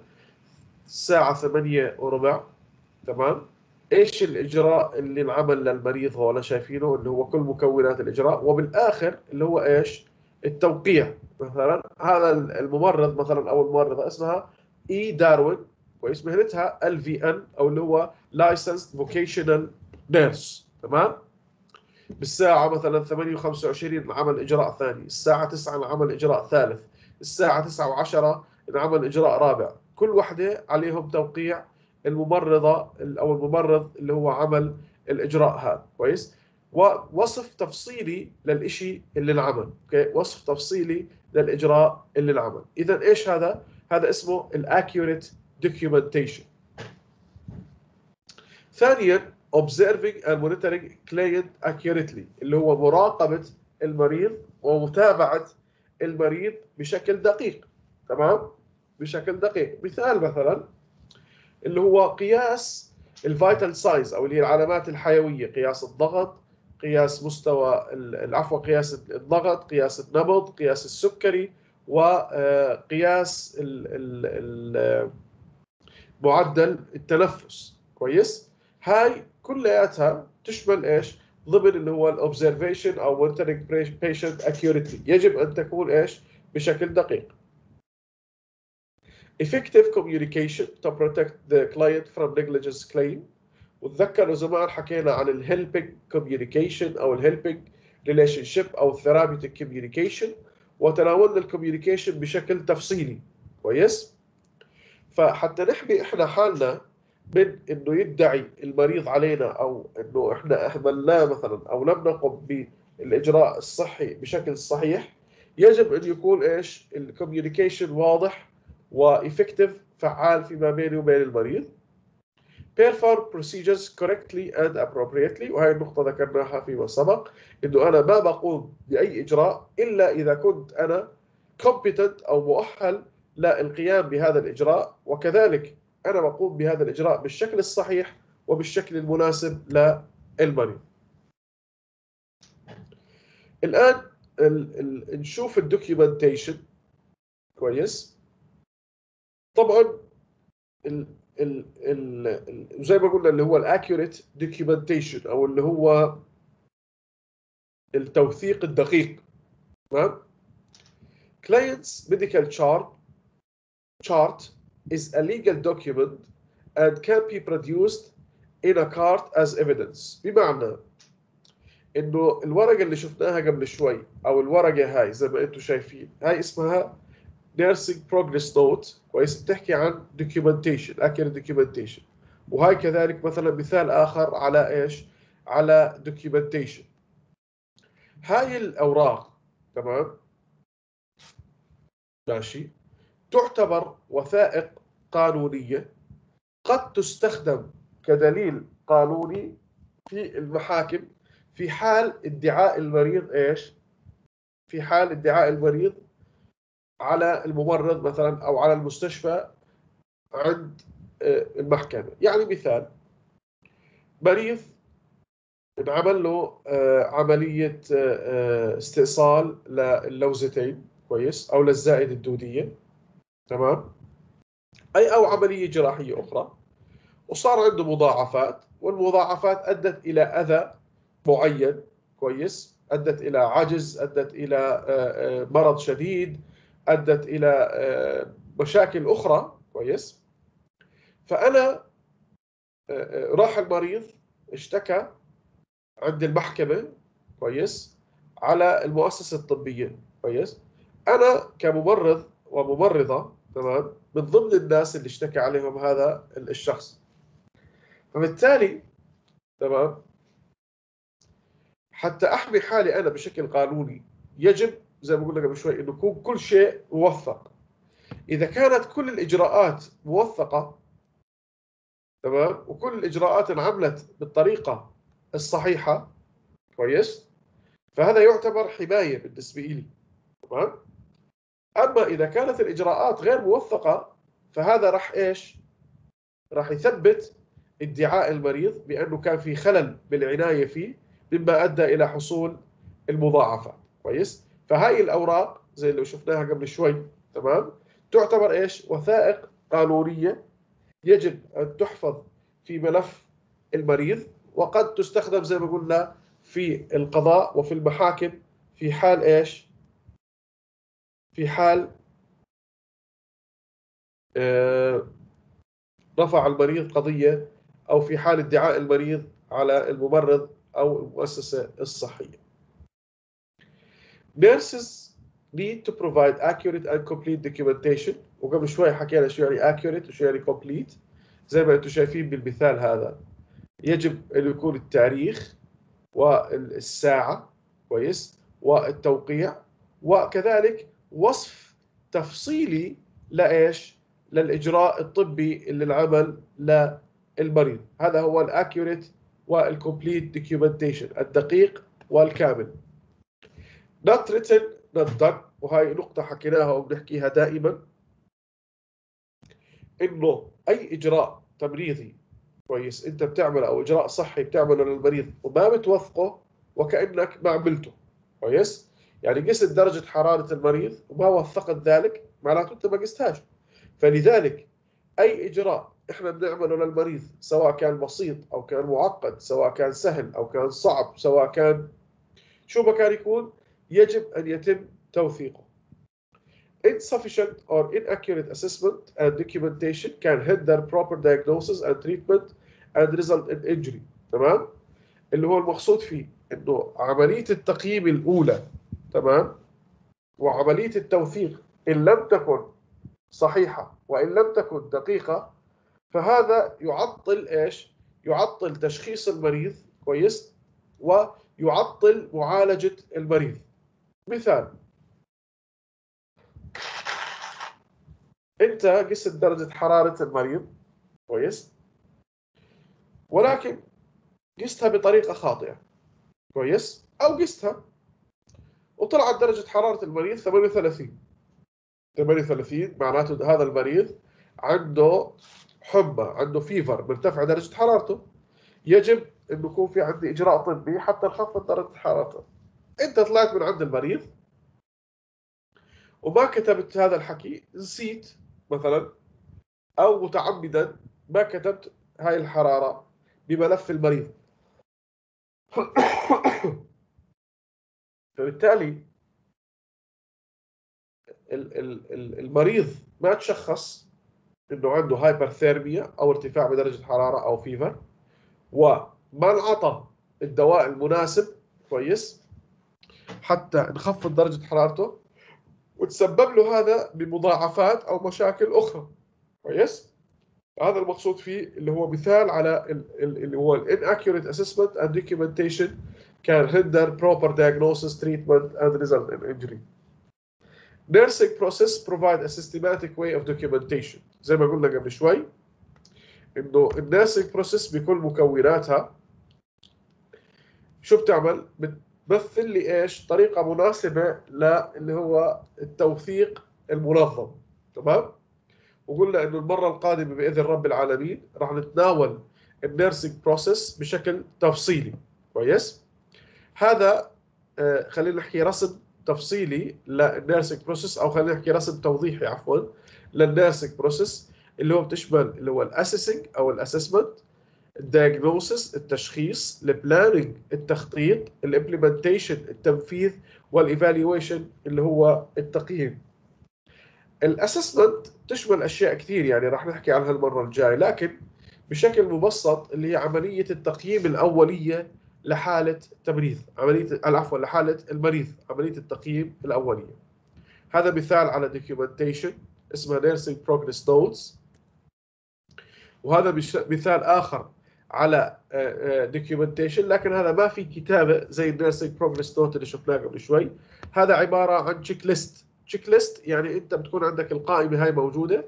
الساعة 8 وربع تمام؟ إيش الإجراء اللي انعمل للمريض هون شايفينه؟ اللي هو كل مكونات الإجراء وبالآخر اللي هو إيش؟ التوقيع. مثلا هذا الممرض مثلا أو الممرضة اسمها إي داروين كويس مهنتها؟ LVN أو اللي هو licensed vocational nurse تمام؟ بالساعة مثلا 8 و25 عمل إجراء ثاني الساعة 9 عمل إجراء ثالث الساعة 9 و10 عمل إجراء رابع. كل وحدة عليهم توقيع الممرضة أو الممرض اللي هو عمل الإجراء هذا كويس؟ ووصف تفصيلي للإشي اللي انعمل أوكي؟ وصف تفصيلي للإجراء اللي انعمل. إذا إيش هذا؟ هذا اسمه ال accurate documentation. ثانيا observing and monitoring client accurately اللي هو مراقبة المريض ومتابعة المريض بشكل دقيق. تمام؟ بشكل دقيق. مثال مثلا اللي هو قياس ال vital signs أو اللي هي العلامات الحيوية قياس الضغط قياس مستوى العفو قياس الضغط قياس النبض قياس السكري وقياس معدل التنفس. كويس؟ هاي كلياتها تشمل إيش؟ ضمن اللي هو ال observation أو monitoring patient accurately يجب أن تكون إيش؟ بشكل دقيق. Effective communication to protect the client from negligence claim. وتذكروا زمان حكينا عن ال helping communication أو ال helping relationship أو ال therapeutic communication وتناولنا ال communication بشكل تفصيلي. كويس؟ فحتى نحمي إحنا حالنا من إنه يدعي المريض علينا أو إنه إحنا أهملناه مثلا أو لم نقم بالإجراء الصحي بشكل صحيح يجب أن يكون إيش؟ ال communication واضح و effective فعال فيما بيني وبين المريض. Perform procedures correctly and appropriately. وهاي النقطة ذكرناها فيما سبق إنه أنا ما بقوم بأي إجراء إلا إذا كنت أنا competent أو مؤهل للقيام بهذا الإجراء. وكذلك أنا بقوم بهذا الإجراء بالشكل الصحيح وبالشكل المناسب للمريض. الآن ال ال نشوف ال documentation كويس. طبعا ال ال ال زي ما قلنا اللي هو ال accurate documentation أو اللي هو التوثيق الدقيق. تمام؟ client's medical chart chart is a legal document and can be produced in a court as evidence. بمعنى إنه الورقة اللي شفناها قبل شوي أو الورقة هاي زي ما أنتم شايفين هاي اسمها nursing progress note كويس بتحكي عن documentation accurate documentation. وهاي كذلك مثلا مثال آخر على إيش؟ على documentation. هاي الأوراق تمام؟ ماشي. تعتبر وثائق قانونية قد تستخدم كدليل قانوني في المحاكم في حال ادعاء المريض إيش؟ في حال ادعاء المريض على الممرض مثلا أو على المستشفى عند آه، المحكمة. يعني مثال مريض انعمل له آه، عملية آه، استئصال للوزتين كويس أو للزائد الدودية تمام؟ أي أو عملية جراحية أخرى. وصار عنده مضاعفات والمضاعفات أدت إلى أذى معين كويس أدت إلى عجز أدت إلى مرض شديد أدت إلى آه، مشاكل أخرى. كويس. فأنا راح المريض اشتكى عند المحكمة. كويس. على المؤسسة الطبية. كويس. أنا كممرض وممرضة تمام من ضمن الناس اللي اشتكى عليهم هذا الشخص. فبالتالي تمام حتى أحمي حالي أنا بشكل قانوني يجب زي ما قلنا قبل شوي إنه يكون كل شيء موثق. إذا كانت كل الإجراءات موثقة تمام؟ وكل الإجراءات انعملت بالطريقة الصحيحة كويس؟ فهذا يعتبر حماية بالنسبة لي تمام؟ أما إذا كانت الإجراءات غير موثقة فهذا راح إيش؟ راح يثبت ادعاء المريض بأنه كان في خلل بالعناية فيه مما أدى إلى حصول المضاعفات كويس؟ فهاي الأوراق زي اللي شفناها قبل شوي تمام؟ تعتبر إيش؟ وثائق قانونية يجب أن تحفظ في ملف المريض وقد تستخدم زي ما قلنا في القضاء وفي المحاكم في حال إيش؟ في حال آه، رفع المريض قضية أو في حال ادعاء المريض على الممرض أو المؤسسة الصحية. Nurses need to provide accurate and complete documentation. وقبل شوي حكينا شو يعني accurate وشو يعني complete. زي ما أنتم شايفين بالمثال هذا. يجب أن يكون التاريخ والساعة كويس والتوقيع وكذلك وصف تفصيلي لإيش؟ للإجراء الطبي اللي انعمل للمريض. هذا هو ال accurate وال complete documentation الدقيق والكامل. Not written not done. وهي نقطة حكيناها وبنحكيها دائما. إنه أي إجراء تمريضي كويس أنت بتعمله أو إجراء صحي بتعمله للمريض وما بتوثقه وكأنك ما عملته. كويس؟ يعني قست درجة حرارة المريض وما وثقت ذلك معناته أنت ما قستهاش. فلذلك أي إجراء إحنا بنعمله للمريض سواء كان بسيط أو كان معقد سواء كان سهل أو كان صعب سواء كان شو ما كان يكون يجب أن يتم توثيقه. Insufficient or inaccurate assessment and documentation can hinder proper diagnosis and treatment and result in injury. تمام؟ اللي هو المقصود فيه إنه عملية التقييم الأولى تمام؟ وعملية التوثيق إن لم تكن صحيحة وإن لم تكن دقيقة فهذا يعطل إيش؟ يعطل تشخيص المريض كويس ويعطل معالجة المريض. مثال. انت قست درجة حرارة المريض كويس ولكن قستها بطريقة خاطئة كويس أو قستها وطلعت درجة حرارة المريض 38 38 معناته هذا المريض عنده حمى عنده فيفر مرتفع درجة حرارته. يجب انه يكون في عندي إجراء طبي حتى نخفض درجة حرارته. انت طلعت من عند المريض وما كتبت هذا الحكي نسيت مثلا أو متعمدا ما كتبت هاي الحرارة بملف المريض. فبالتالي المريض ما تشخص إنه عنده هايبرثيرميا أو ارتفاع بدرجة حرارة أو فيفر وما انعطى الدواء المناسب كويس حتى نخفض درجه حرارته وتسبب له هذا بمضاعفات أو مشاكل أخرى كويس هذا المقصود فيه اللي هو مثال على اللي هو inaccurate assessment and documentation can hinder proper diagnosis treatment and result in injury nursing process provide a systematic way of documentation زي ما قلنا قبل شوي انه ال nursing process بكل مكوناتها شو بتعمل؟ بتمثل لي إيش؟ طريقة مناسبة للي هو التوثيق المنظم تمام؟ وقلنا إنه المرة القادمة بإذن رب العالمين راح نتناول ال nursing process بشكل تفصيلي كويس؟ هذا آه خلينا نحكي رسم تفصيلي لل nursing process أو خلينا نحكي رسم توضيحي عفوا لل nursing process اللي هو بتشمل اللي هو ال assessing أو ال assessment ال diagnosis التشخيص ال planning التخطيط ال implementation التنفيذ وال evaluation اللي هو التقييم. ال assessment تشمل أشياء كثير يعني راح نحكي عنها المرة الجاية لكن بشكل مبسط اللي هي عملية التقييم الأولية لحالة التمريض عملية العفو لحالة المريض عملية التقييم الأولية. هذا مثال على documentation اسمها nursing progress notes وهذا مثال آخر على documentation آه، آه، لكن هذا ما في كتابة زي ال nursing progress note اللي شفناه قبل شوي. هذا عبارة عن checklist checklist يعني أنت بتكون عندك القائمة هاي موجودة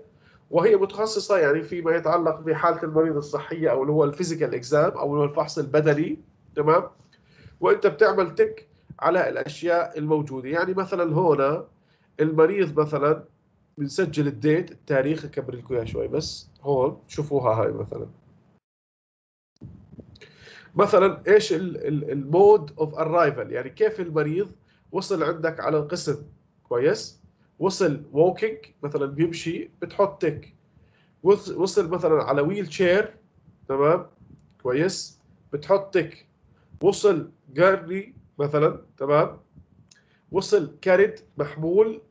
وهي متخصصة يعني فيما يتعلق بحالة المريض الصحية أو اللي هو ال physical exam أو اللي هو الفحص البدني تمام؟ وأنت بتعمل tick على الأشياء الموجودة. يعني مثلا هنا المريض مثلا بنسجل ال date التاريخ اكبر لكم شوي بس هون شوفوها هاي مثلا. مثلا إيش ال mode of arrival يعني كيف المريض وصل عندك على القسم؟ كويس. وصل walking مثلا بيمشي بتحط tick وصل مثلا على wheelchair تمام؟ كويس. بتحط tick وصل gurney مثلا تمام؟ وصل carried محمول.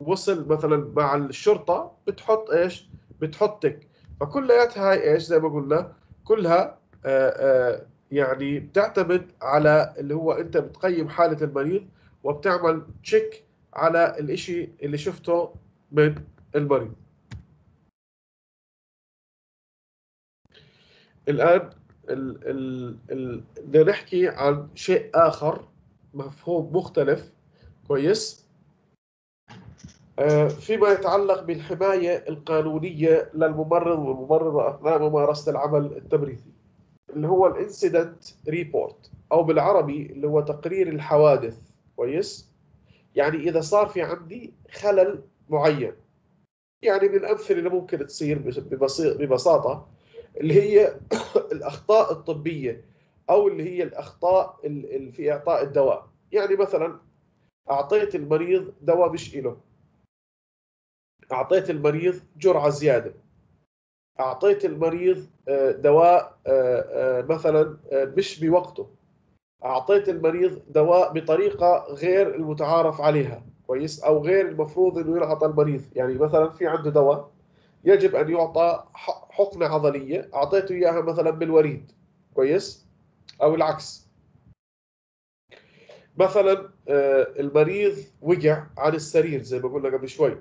وصل مثلا مع الشرطة بتحط إيش؟ بتحط tick فكلياتها هاي إيش؟ زي ما قلنا كلها آآ آه، آآ آه، يعني بتعتمد على اللي هو انت بتقيم حالة المريض وبتعمل check على الاشي اللي شفته من المريض. الآن ال ال ال بدنا نحكي عن شيء آخر مفهوم مختلف. كويس؟ آه فيما يتعلق بالحماية القانونية للممرض والممرضة أثناء ممارسة العمل التمريضي. اللي هو ال incident report أو بالعربي اللي هو تقرير الحوادث. كويس؟ يعني إذا صار في عندي خلل معين. يعني من الأمثلة اللي ممكن تصير ببساطة اللي هي الأخطاء الطبية أو اللي هي الأخطاء في إعطاء الدواء. يعني مثلا أعطيت المريض دواء مش له أعطيت المريض جرعة زيادة. أعطيت المريض آه، دواء آه، آه، مثلا مش بوقته. أعطيت المريض دواء بطريقة غير المتعارف عليها كويس؟ أو غير المفروض إنه ينعطى المريض. يعني مثلا في عنده دواء يجب أن يعطى حقنة عضلية أعطيته إياها مثلا بالوريد كويس؟ أو العكس. مثلا المريض وقع عن السرير زي ما قلنا قبل شوي.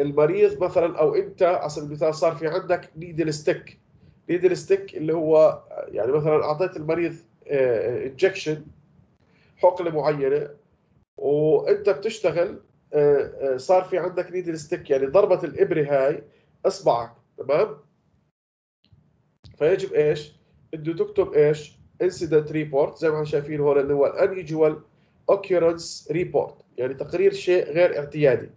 المريض مثلا أو أنت على سبيل المثال صار في عندك نيدل ستيك needle stick اللي هو يعني مثلا أعطيت المريض injection آه، حقنه معينة وأنت بتشتغل آه، آه، صار في عندك needle stick يعني ضربة الإبرة هاي أصبعك تمام؟ فيجب إيش؟ إنه تكتب إيش؟ incident report زي ما إحنا شايفين هون اللي هو ال unusual occurrence report يعني تقرير شيء غير اعتيادي.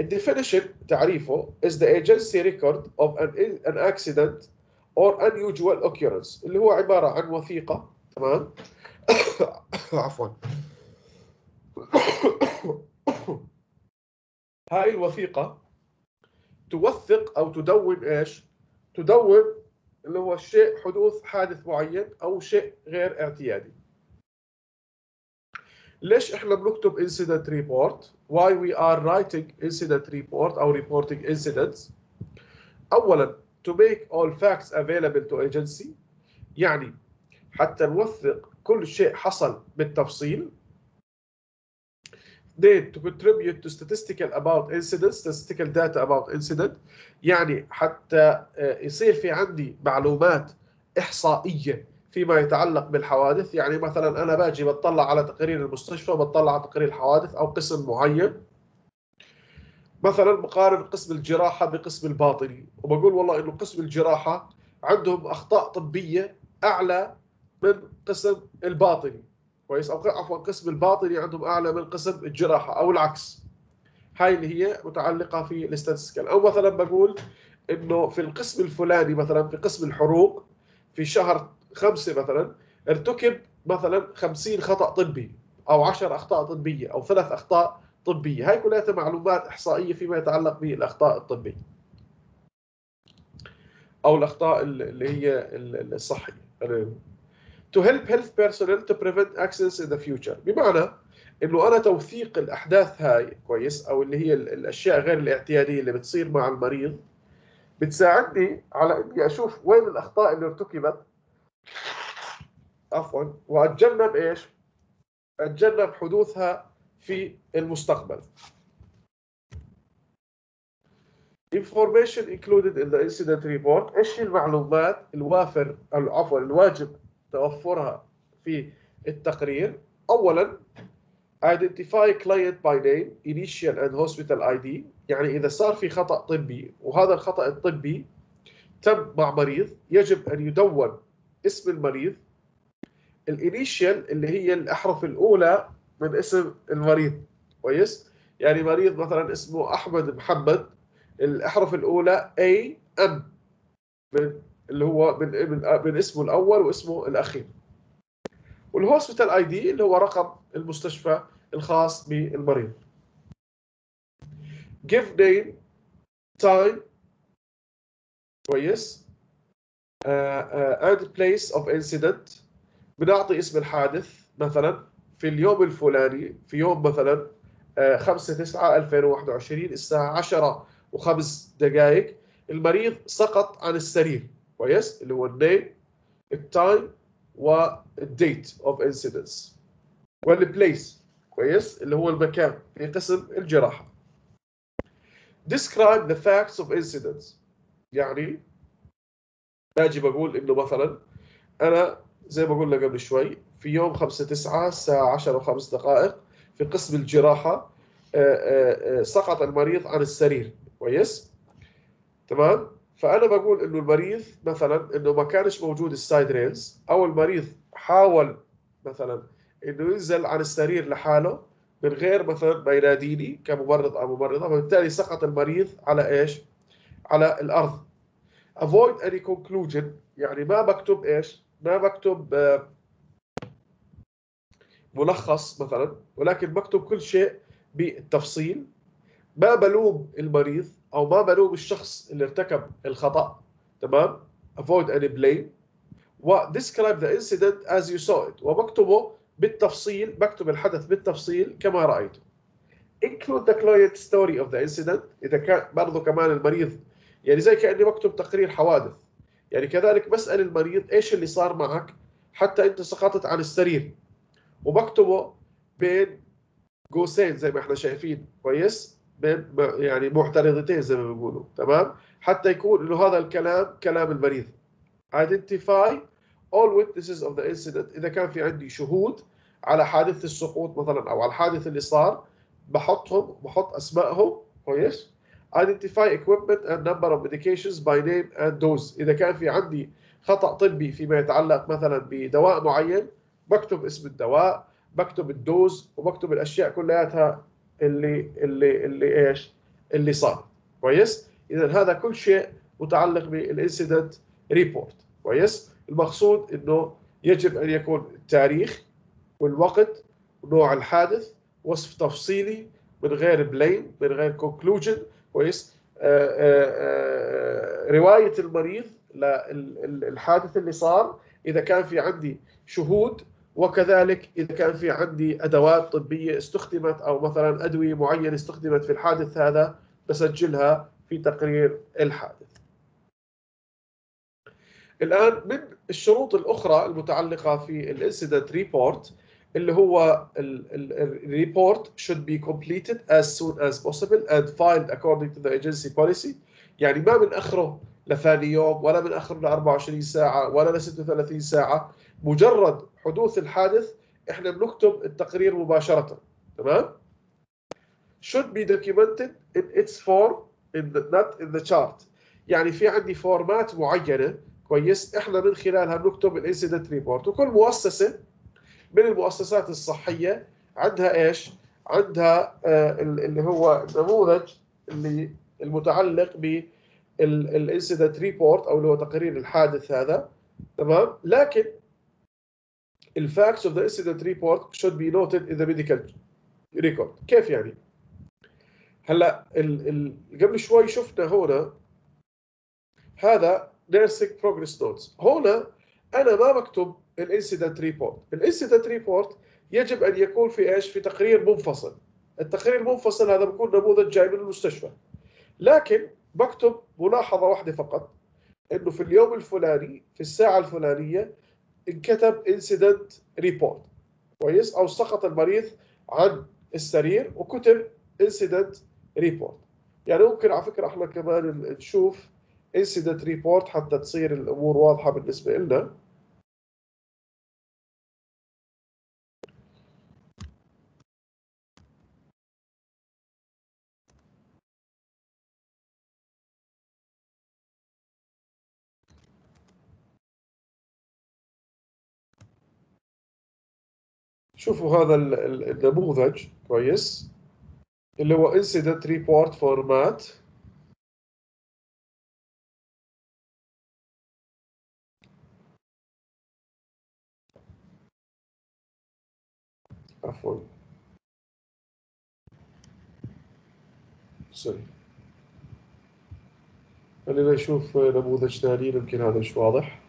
الديفينيشن تعريفه is the agency record of an, an accident or unusual occurrence اللي هو عبارة عن وثيقة تمام؟ عفوا. هاي الوثيقة توثق أو تدون إيش؟ تدون اللي هو الشيء حدوث حادث معين أو شيء غير اعتيادي. ليش إحنا بنكتب incident report why we are writing incident report أو reporting incidents اولا to make all facts available to agency يعني حتى نوثق كل شيء حصل بالتفصيل اثنين to contribute to statistical about incidents statistical data about incident يعني حتى يصير في عندي معلومات إحصائية فيما يتعلق بالحوادث. يعني مثلا أنا باجي بطلع على تقارير المستشفى بطلع على تقارير الحوادث أو قسم معين. مثلا بقارن قسم الجراحة بقسم الباطني وبقول والله إنه قسم الجراحة عندهم أخطاء طبية أعلى من قسم الباطني. كويس؟ أو عفوا قسم الباطني عندهم أعلى من قسم الجراحة أو العكس. هاي اللي هي متعلقة في الاستاتستيكال. أو مثلا بقول إنه في القسم الفلاني مثلا في قسم الحروق في شهر خمسة مثلا ارتكب مثلا 50 خطأ طبي أو 10 أخطاء طبية أو ثلاث أخطاء طبية. هاي كلها معلومات إحصائية فيما يتعلق بالأخطاء الطبية أو الأخطاء اللي هي الصحية. To help health personnel to prevent accidents in the future. بمعنى إنه أنا توثيق الأحداث هاي كويس أو اللي هي الأشياء غير الاعتيادية اللي بتصير مع المريض بتساعدني على إني أشوف وين الأخطاء اللي ارتكبت عفوا وأتجنب إيش؟ أتجنب حدوثها في المستقبل. Information included in the incident report إيش المعلومات الوافر أو عفوا الواجب توفرها في التقرير؟ اولا identify client by name initial and hospital ID يعني إذا صار في خطأ طبي وهذا الخطأ الطبي تم مع مريض يجب أن يدون اسم المريض ال initial اللي هي الأحرف الأولى من اسم المريض كويس؟ يعني مريض مثلا اسمه أحمد محمد الأحرف الأولى A M من اللي هو من من, من اسمه الأول واسمه الأخير. وال hospital ID اللي هو رقم المستشفى الخاص بالمريض. Give name time كويس؟ And place of incident. بنعطي اسم الحادث مثلا في اليوم الفلاني في يوم مثلا 5 9 2021 الساعة 10 وخمس دقائق المريض سقط عن السرير. كويس اللي هو ال name ال time وال date of incidents وال place كويس اللي هو المكان في قسم الجراحة. Describe the facts of incidents. يعني باجي بقول إنه مثلا أنا زي ما قلنا قبل شوي في يوم 5 9 الساعة 10 وخمس دقائق في قسم الجراحة سقط المريض عن السرير كويس تمام فأنا بقول إنه المريض مثلا إنه ما كانش موجود ال side rails أو المريض حاول مثلا إنه ينزل عن السرير لحاله من غير مثلا ما يناديني كممرض أو ممرضة فبالتالي سقط المريض على إيش؟ على الأرض. Avoid any conclusion. يعني ما بكتب إيش؟ ما بكتب ملخص مثلا ولكن بكتب كل شيء بالتفصيل. ما بلوم المريض أو ما بلوم الشخص اللي ارتكب الخطأ. تمام؟ avoid any blame. و describe the incident as you saw it. وبكتبه بالتفصيل بكتب الحدث بالتفصيل كما رأيته. include the client story of the incident. إذا كان برضه كمان المريض يعني زي كأني بكتب تقرير حوادث. يعني كذلك بسأل المريض إيش اللي صار معك حتى أنت سقطت عن السرير. وبكتبه بين قوسين زي ما إحنا شايفين. كويس؟ بين يعني معترضتين زي ما بيقولوا. تمام؟ حتى يكون إنه هذا الكلام كلام المريض. Identify all witnesses of the incident. إذا كان في عندي شهود على حادث السقوط مثلا أو على الحادث اللي صار بحطهم بحط أسمائهم. كويس؟ Identify equipment and number of medications by name and dose. إذا كان في عندي خطأ طبي فيما يتعلق مثلا بدواء معين بكتب اسم الدواء بكتب الدوز وبكتب الأشياء كلياتها اللي اللي اللي إيش؟ اللي صار. كويس؟ اذا هذا كل شيء متعلق بال incident report. كويس؟ المقصود إنه يجب أن يكون التاريخ والوقت ونوع الحادث وصف تفصيلي من غير blame من غير conclusion كويس آآ آآ رواية المريض للحادث اللي صار إذا كان في عندي شهود وكذلك إذا كان في عندي أدوات طبية استخدمت أو مثلا أدوية معينة استخدمت في الحادث هذا بسجلها في تقرير الحادث. الآن من الشروط الأخرى المتعلقة في ال incident report اللي هو ال report should be completed as soon as possible and filed according to the agency policy. يعني ما بنأخره لثاني يوم ولا بنأخره ل 24 ساعة ولا ل 36 ساعة. مجرد حدوث الحادث إحنا بنكتب التقرير مباشرة. تمام؟ Should be documented in its form in the, not in the chart. يعني في عندي forms ات معينة. كويس؟ إحنا من خلالها بنكتب ال incident report وكل مؤسسة من المؤسسات الصحية عندها إيش؟ عندها آه اللي هو النموذج اللي المتعلق بال incident report أو اللي هو تقرير الحادث هذا تمام؟ لكن ال facts of the incident report should be noted in the medical record كيف يعني؟ هلأ ال ال قبل شوي شفنا هنا هذا nursing progress notes هنا أنا ما بكتب ال incident report. ال incident report يجب أن يكون في إيش؟ في تقرير منفصل. التقرير المنفصل هذا بيكون نموذج جاي من المستشفى. لكن بكتب ملاحظة واحدة فقط إنه في اليوم الفلاني في الساعة الفلانية انكتب incident report كويس؟ أو سقط المريض عن السرير وكتب incident report يعني ممكن على فكرة إحنا كمان نشوف incident report حتى تصير الأمور واضحة بالنسبة لنا. شوفوا هذا النموذج كويس اللي هو incident report format. عفوا. سوري خلينا نشوف نموذج ثاني يمكن هذا مش واضح.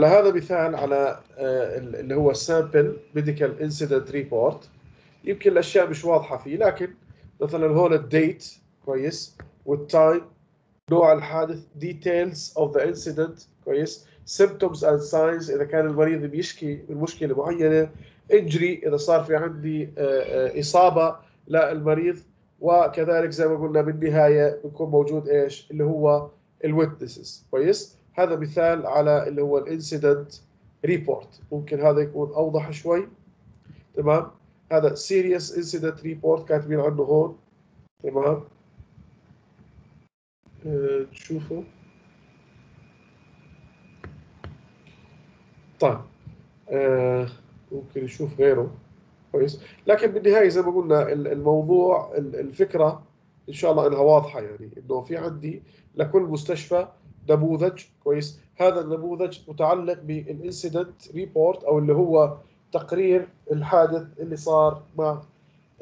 هلا هذا مثال على آه، اللي هو sample medical incident report يمكن الأشياء مش واضحة فيه لكن مثلا هون ال date كويس وال time نوع الحادث details of the incident كويس symptoms and signs إذا كان المريض بيشكي من مشكله معينة injury إذا صار في عندي آه، آه، إصابة للمريض. وكذلك زي ما قلنا بالنهاية بيكون موجود إيش؟ اللي هو ال witnesses كويس؟ هذا مثال على اللي هو ال incident report. ممكن هذا يكون أوضح شوي. تمام؟ هذا serious incident report كاتبين عنه هون. تمام؟ أه تشوفوا. طيب. أه ممكن نشوف غيره. كويس. لكن بالنهاية زي ما قلنا الموضوع الفكرة إن شاء الله إنها واضحة يعني إنه في عندي لكل مستشفى نموذج كويس. هذا النموذج متعلق بال incident report أو اللي هو تقرير الحادث اللي صار مع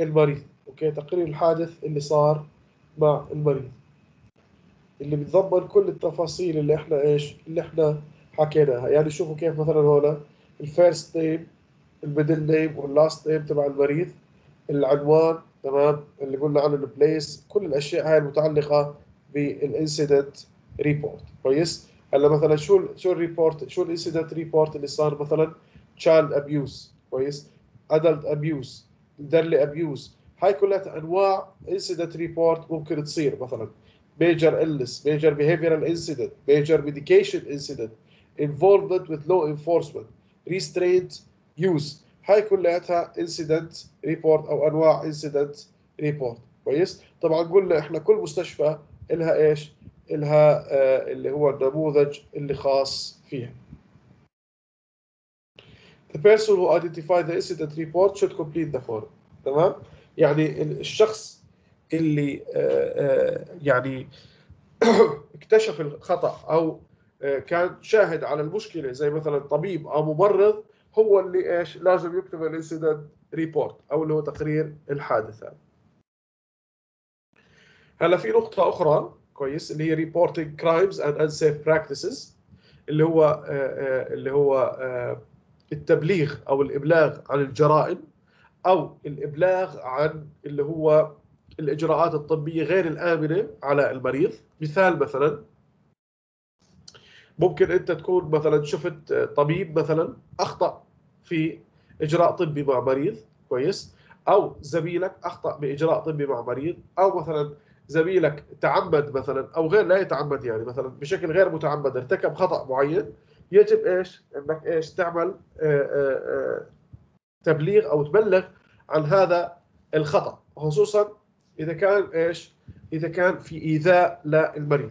المريض. okay؟ تقرير الحادث اللي صار مع المريض. اللي بتضمن كل التفاصيل اللي إحنا إيش؟ اللي إحنا حكيناها. يعني شوفوا كيف مثلا هنا ال first name ال middle name وال last name تبع المريض العنوان تمام؟ اللي قلنا عنه ال place كل الأشياء هاي المتعلقة بال incident report كويس؟ هلا مثلا شو شو ال report شو ال incident report اللي صار مثلا؟ child abuse كويس؟ adult abuse elderly abuse هاي كلها أنواع incident report ممكن تصير مثلا. major illness major behavioral incident major medication incident involvement with law enforcement restraint use. هاي كلها incident report أو أنواع incident report. كويس؟ طبعا قلنا إحنا كل مستشفى لها إيش؟ لها آه، اللي هو النموذج اللي خاص فيها. The person who identified the incident report should complete the form. تمام؟ يعني الشخص اللي آه، آه، يعني اكتشف الخطأ أو كان شاهد على المشكلة زي مثلا طبيب أو ممرض هو اللي إيش لازم يكتب ال incident report أو اللي هو تقرير الحادثة. هلا في نقطة أخرى كويس اللي هي reporting crimes and unsafe practices اللي هو آه، آه، اللي هو آه، التبليغ أو الإبلاغ عن الجرائم أو الإبلاغ عن اللي هو الإجراءات الطبية غير الآمنة على المريض. مثال مثلا ممكن أنت تكون مثلا شفت طبيب مثلا أخطأ في إجراء طبي مع مريض كويس أو زميلك أخطأ بإجراء طبي مع مريض أو مثلا زميلك تعمد مثلا أو غير لا يتعمد يعني مثلا بشكل غير متعمد ارتكب خطأ معين يجب إيش؟ إنك إيش؟ تعمل آه، آه، آه، تبليغ أو تبلغ عن هذا الخطأ خصوصا إذا كان إيش؟ إذا كان في إيذاء للمريض.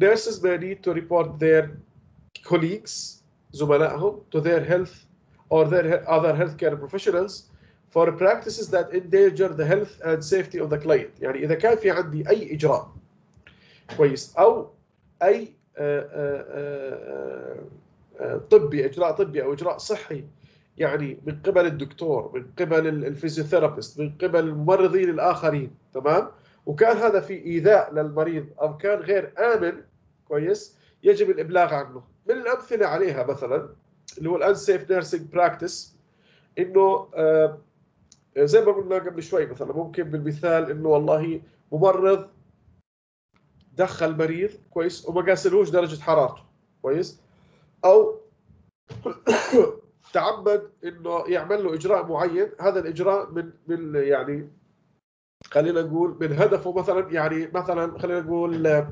Nurses may need to report their colleagues زملائهم to their health or their other healthcare professionals for practices that endanger the health and safety of the client. يعني إذا كان في عندي أي إجراء كويس أو أي طبي إجراء طبي أو إجراء صحي يعني من قبل الدكتور من قبل ال physiotherapist من قبل الممرضين الآخرين تمام؟ وكان هذا في إيذاء للمريض أو كان غير آمن كويس؟ يجب الإبلاغ عنه. من الأمثلة عليها مثلا اللي هو nursing practice إنه آه زي ما قلنا قبل شوي مثلا ممكن بالمثال إنه والله ممرض دخل مريض كويس وما قاسلوش درجة حرارته كويس؟ أو تعمد إنه يعمل له إجراء معين هذا الإجراء من من يعني خلينا نقول من هدفه مثلا يعني مثلا خلينا نقول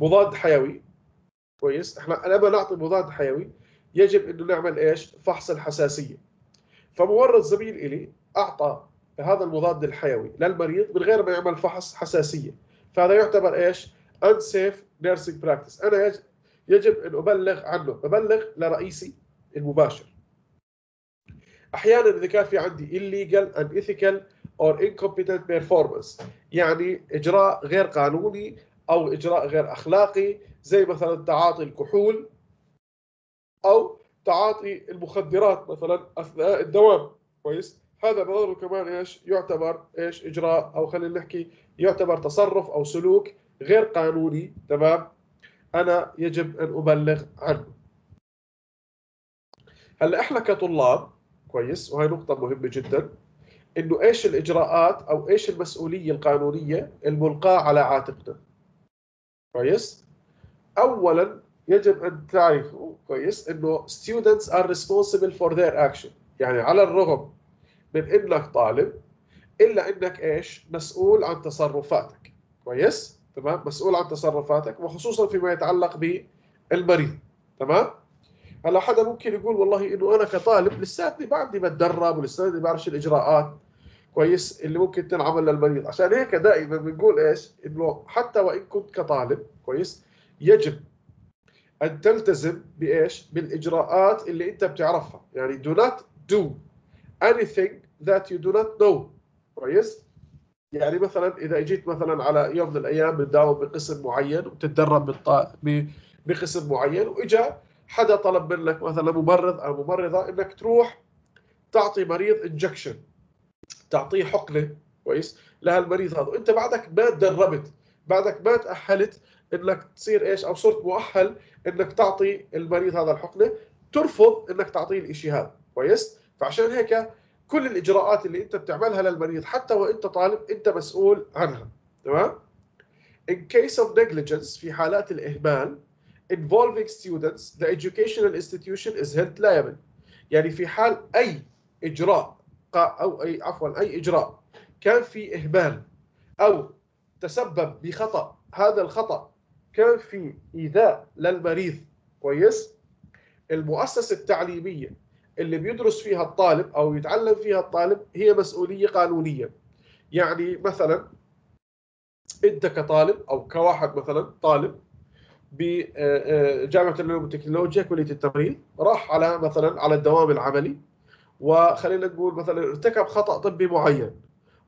مضاد حيوي كويس؟ إحنا لما نعطي مضاد حيوي يجب إنه نعمل إيش؟ فحص الحساسية. فمورد زميل إلي أعطى هذا المضاد الحيوي للمريض من غير ما يعمل فحص حساسية. فهذا يعتبر إيش؟ unsafe nursing practice. أنا يجب أن أبلغ عنه. ببلغ لرئيسي المباشر. أحيانا إذا كان في عندي illegal unethical or incompetent performance يعني إجراء غير قانوني أو إجراء غير أخلاقي زي مثلا تعاطي الكحول أو تعاطي المخدرات مثلا أثناء الدوام. كويس؟ هذا برضه كمان إيش؟ يعتبر إيش؟ إجراء أو خلينا نحكي يعتبر تصرف أو سلوك غير قانوني تمام؟ أنا يجب أن أبلغ عنه. هلا إحنا كطلاب كويس؟ وهي نقطة مهمة جدا. إنه إيش الإجراءات أو إيش المسؤولية القانونية الملقاة على عاتقنا؟ كويس؟ اولا يجب أن تعرفوا كويس؟ إنه students are responsible for their action. يعني على الرغم من انك طالب إلا إنك إيش؟ مسؤول عن تصرفاتك. كويس؟ تمام؟ مسؤول عن تصرفاتك وخصوصا فيما يتعلق بالمريض. تمام؟ هلا حدا ممكن يقول والله إنه أنا كطالب لساتني بعدني بتدرب ولساتني بعرفش الإجراءات. كويس؟ اللي ممكن تنعمل للمريض. عشان هيك دائما بنقول إيش؟ إنه حتى وإن كنت كطالب كويس؟ يجب أن تلتزم بإيش؟ بالإجراءات اللي أنت بتعرفها. يعني do not do anything that you do not know. كويس يعني مثلا إذا اجيت مثلا على يوم من الأيام بتداوم بقسم معين وبتتدرب بقسم معين وإجا حدا طلب منك مثلا ممرض أو ممرضة إنك تروح تعطي مريض انجكشن تعطيه حقنة. كويس؟ لهالمريض هذا. وإنت بعدك ما تدربت بعدك ما تأهلت إنك تصير إيش؟ أو صرت مؤهل إنك تعطي المريض هذا الحقنة. ترفض إنك تعطيه الشيء هذا. كويس؟ فعشان هيك كل الإجراءات اللي أنت بتعملها للمريض حتى وانت طالب أنت مسؤول عنها. تمام؟ In case of negligence في حالات الإهمال involving students the educational institution is held liable. يعني في حال أي إجراء أو أي عفوا أي إجراء كان في إهمال أو تسبب بخطأ هذا الخطأ كان في إيذاء للمريض. كويس؟ المؤسسة التعليمية اللي بيدرس فيها الطالب أو يتعلم فيها الطالب هي مسؤولية قانونية يعني مثلا أنت كطالب أو كواحد مثلا طالب بجامعة العلوم والتكنولوجيا كلية التمريض راح على مثلا على الدوام العملي وخلينا نقول مثلا ارتكب خطأ طبي معين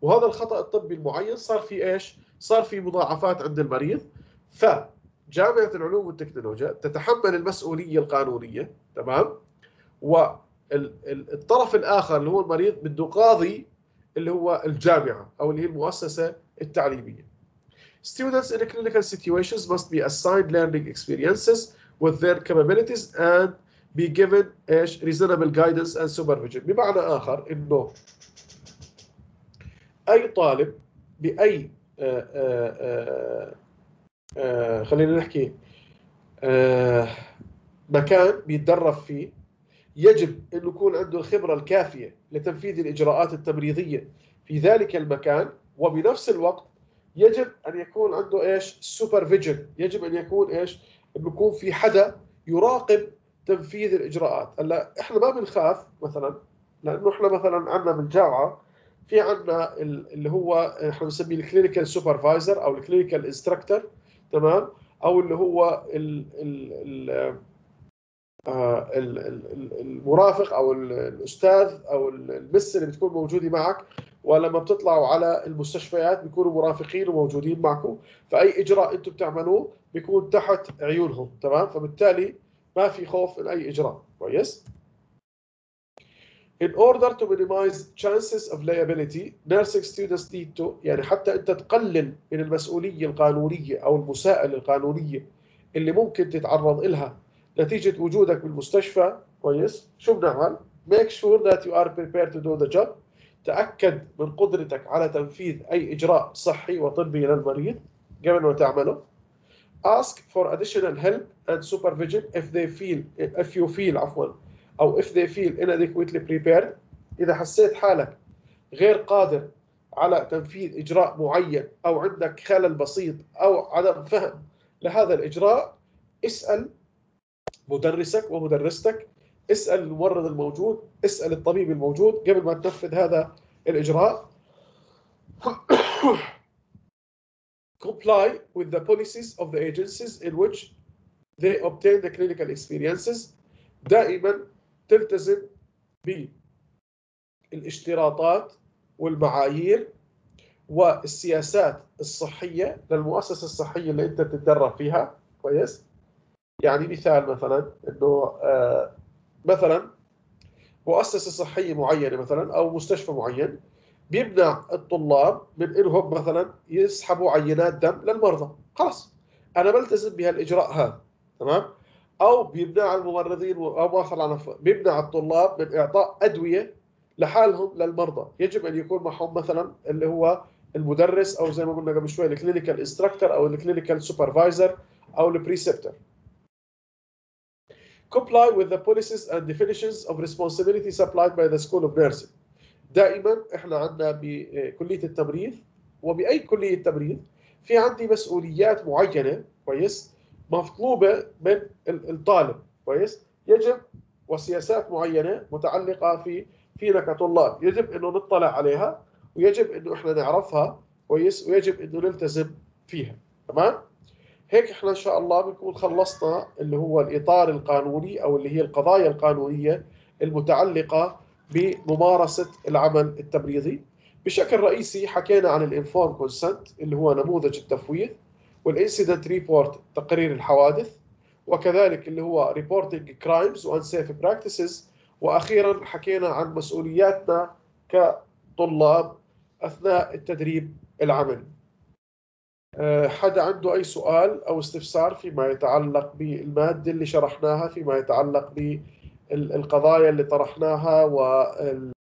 وهذا الخطأ الطبي المعين صار في إيش؟ صار في مضاعفات عند المريض فجامعة العلوم والتكنولوجيا تتحمل المسؤولية القانونية تمام؟ والطرف الآخر اللي هو المريض بده قاضي اللي هو الجامعة أو اللي هي المؤسسه التعليميه. Students in clinical situations must be assigned learning experiences with their capabilities and be given reasonable guidance and supervision بمعنى آخر إنه أي طالب بأي آآ آآ آآ خلينا نحكي مكان بيتدرب فيه يجب أن يكون عنده الخبرة الكافية لتنفيذ الإجراءات التمريضية في ذلك المكان وبنفس الوقت يجب أن يكون عنده إيش؟ supervision يجب أن يكون إيش؟ بيكون في حدا يراقب تنفيذ الإجراءات. هلا إحنا ما بنخاف مثلا لأنه إحنا مثلا عندنا بالجامعة في عندنا اللي هو إحنا بنسميه ال clinical supervisor أو ال clinical instructor تمام؟ أو اللي هو ال ال ال المرافق أو الأستاذ أو ال miss اللي بتكون موجودة معك ولما بتطلعوا على المستشفيات بيكونوا مرافقين وموجودين معكم. فأي إجراء أنتم بتعملوه بيكون تحت عيونهم تمام؟ فبالتالي ما في خوف من أي إجراء. كويس؟ In order to minimize chances of liability, nursing students need to يعني حتى أنت تقلل من المسؤولية القانونية أو المساءلة القانونية اللي ممكن تتعرض لها نتيجة وجودك بالمستشفى كويس. شو بنعمل؟ make sure that you are prepared to do the job. تأكد من قدرتك على تنفيذ أي إجراء صحي وطبي للمريض قبل ما تعمله. Ask for additional help and supervision if they feel if you feel عفوا أو if they feel inadequately prepared. إذا حسيت حالك غير قادر على تنفيذ إجراء معين أو عندك خلل بسيط أو عدم فهم لهذا الإجراء اسأل مدرسك ومدرستك. اسأل الممرض الموجود اسأل الطبيب الموجود قبل ما تنفذ هذا الإجراء. Comply with the policies of the agencies in which they obtain the clinical experiences. دائما تلتزم بالاشتراطات والمعايير والسياسات الصحية للمؤسسة الصحية اللي أنت بتتدرب فيها. كويس؟ يعني مثال مثلا أنه آه مثلا مؤسسة صحية معينة مثلا أو مستشفى معين بيمنع الطلاب من إنهم مثلا يسحبوا عينات دم للمرضى. خلاص أنا بلتزم بهالإجراء هذا تمام؟ أو بيمنع الممرضين أو مثلا بيمنع الطلاب من إعطاء أدوية لحالهم للمرضى. يجب أن يكون معهم مثلا اللي هو المدرس أو زي ما قلنا قبل شوي ال clinical instructor أو ال clinical supervisor أو ال preceptor comply with the policies and definitions of responsibility supplied by the School of Nursing. دائما إحنا عندنا بكلية التمريض وبأي كلية تمريض في عندي مسؤوليات معينة كويس؟ مطلوبة من الطالب كويس؟ يجب وسياسات معينة متعلقة في فينا كطلاب يجب إنه نطلع عليها ويجب إنه إحنا نعرفها كويس؟ ويجب إنه نلتزم فيها. تمام؟ هيك إحنا إن شاء الله بنكون خلصنا اللي هو الإطار القانوني أو اللي هي القضايا القانونية المتعلقة بممارسة العمل التمريضي بشكل رئيسي حكينا عن ال informed consent اللي هو نموذج التفويض وال incident report تقرير الحوادث وكذلك اللي هو reporting crimes and unsafe practices وأخيرا حكينا عن مسؤولياتنا كطلاب أثناء التدريب العملي. حدا عنده أي سؤال أو استفسار فيما يتعلق بالمادة اللي شرحناها فيما يتعلق بالقضايا اللي طرحناها وال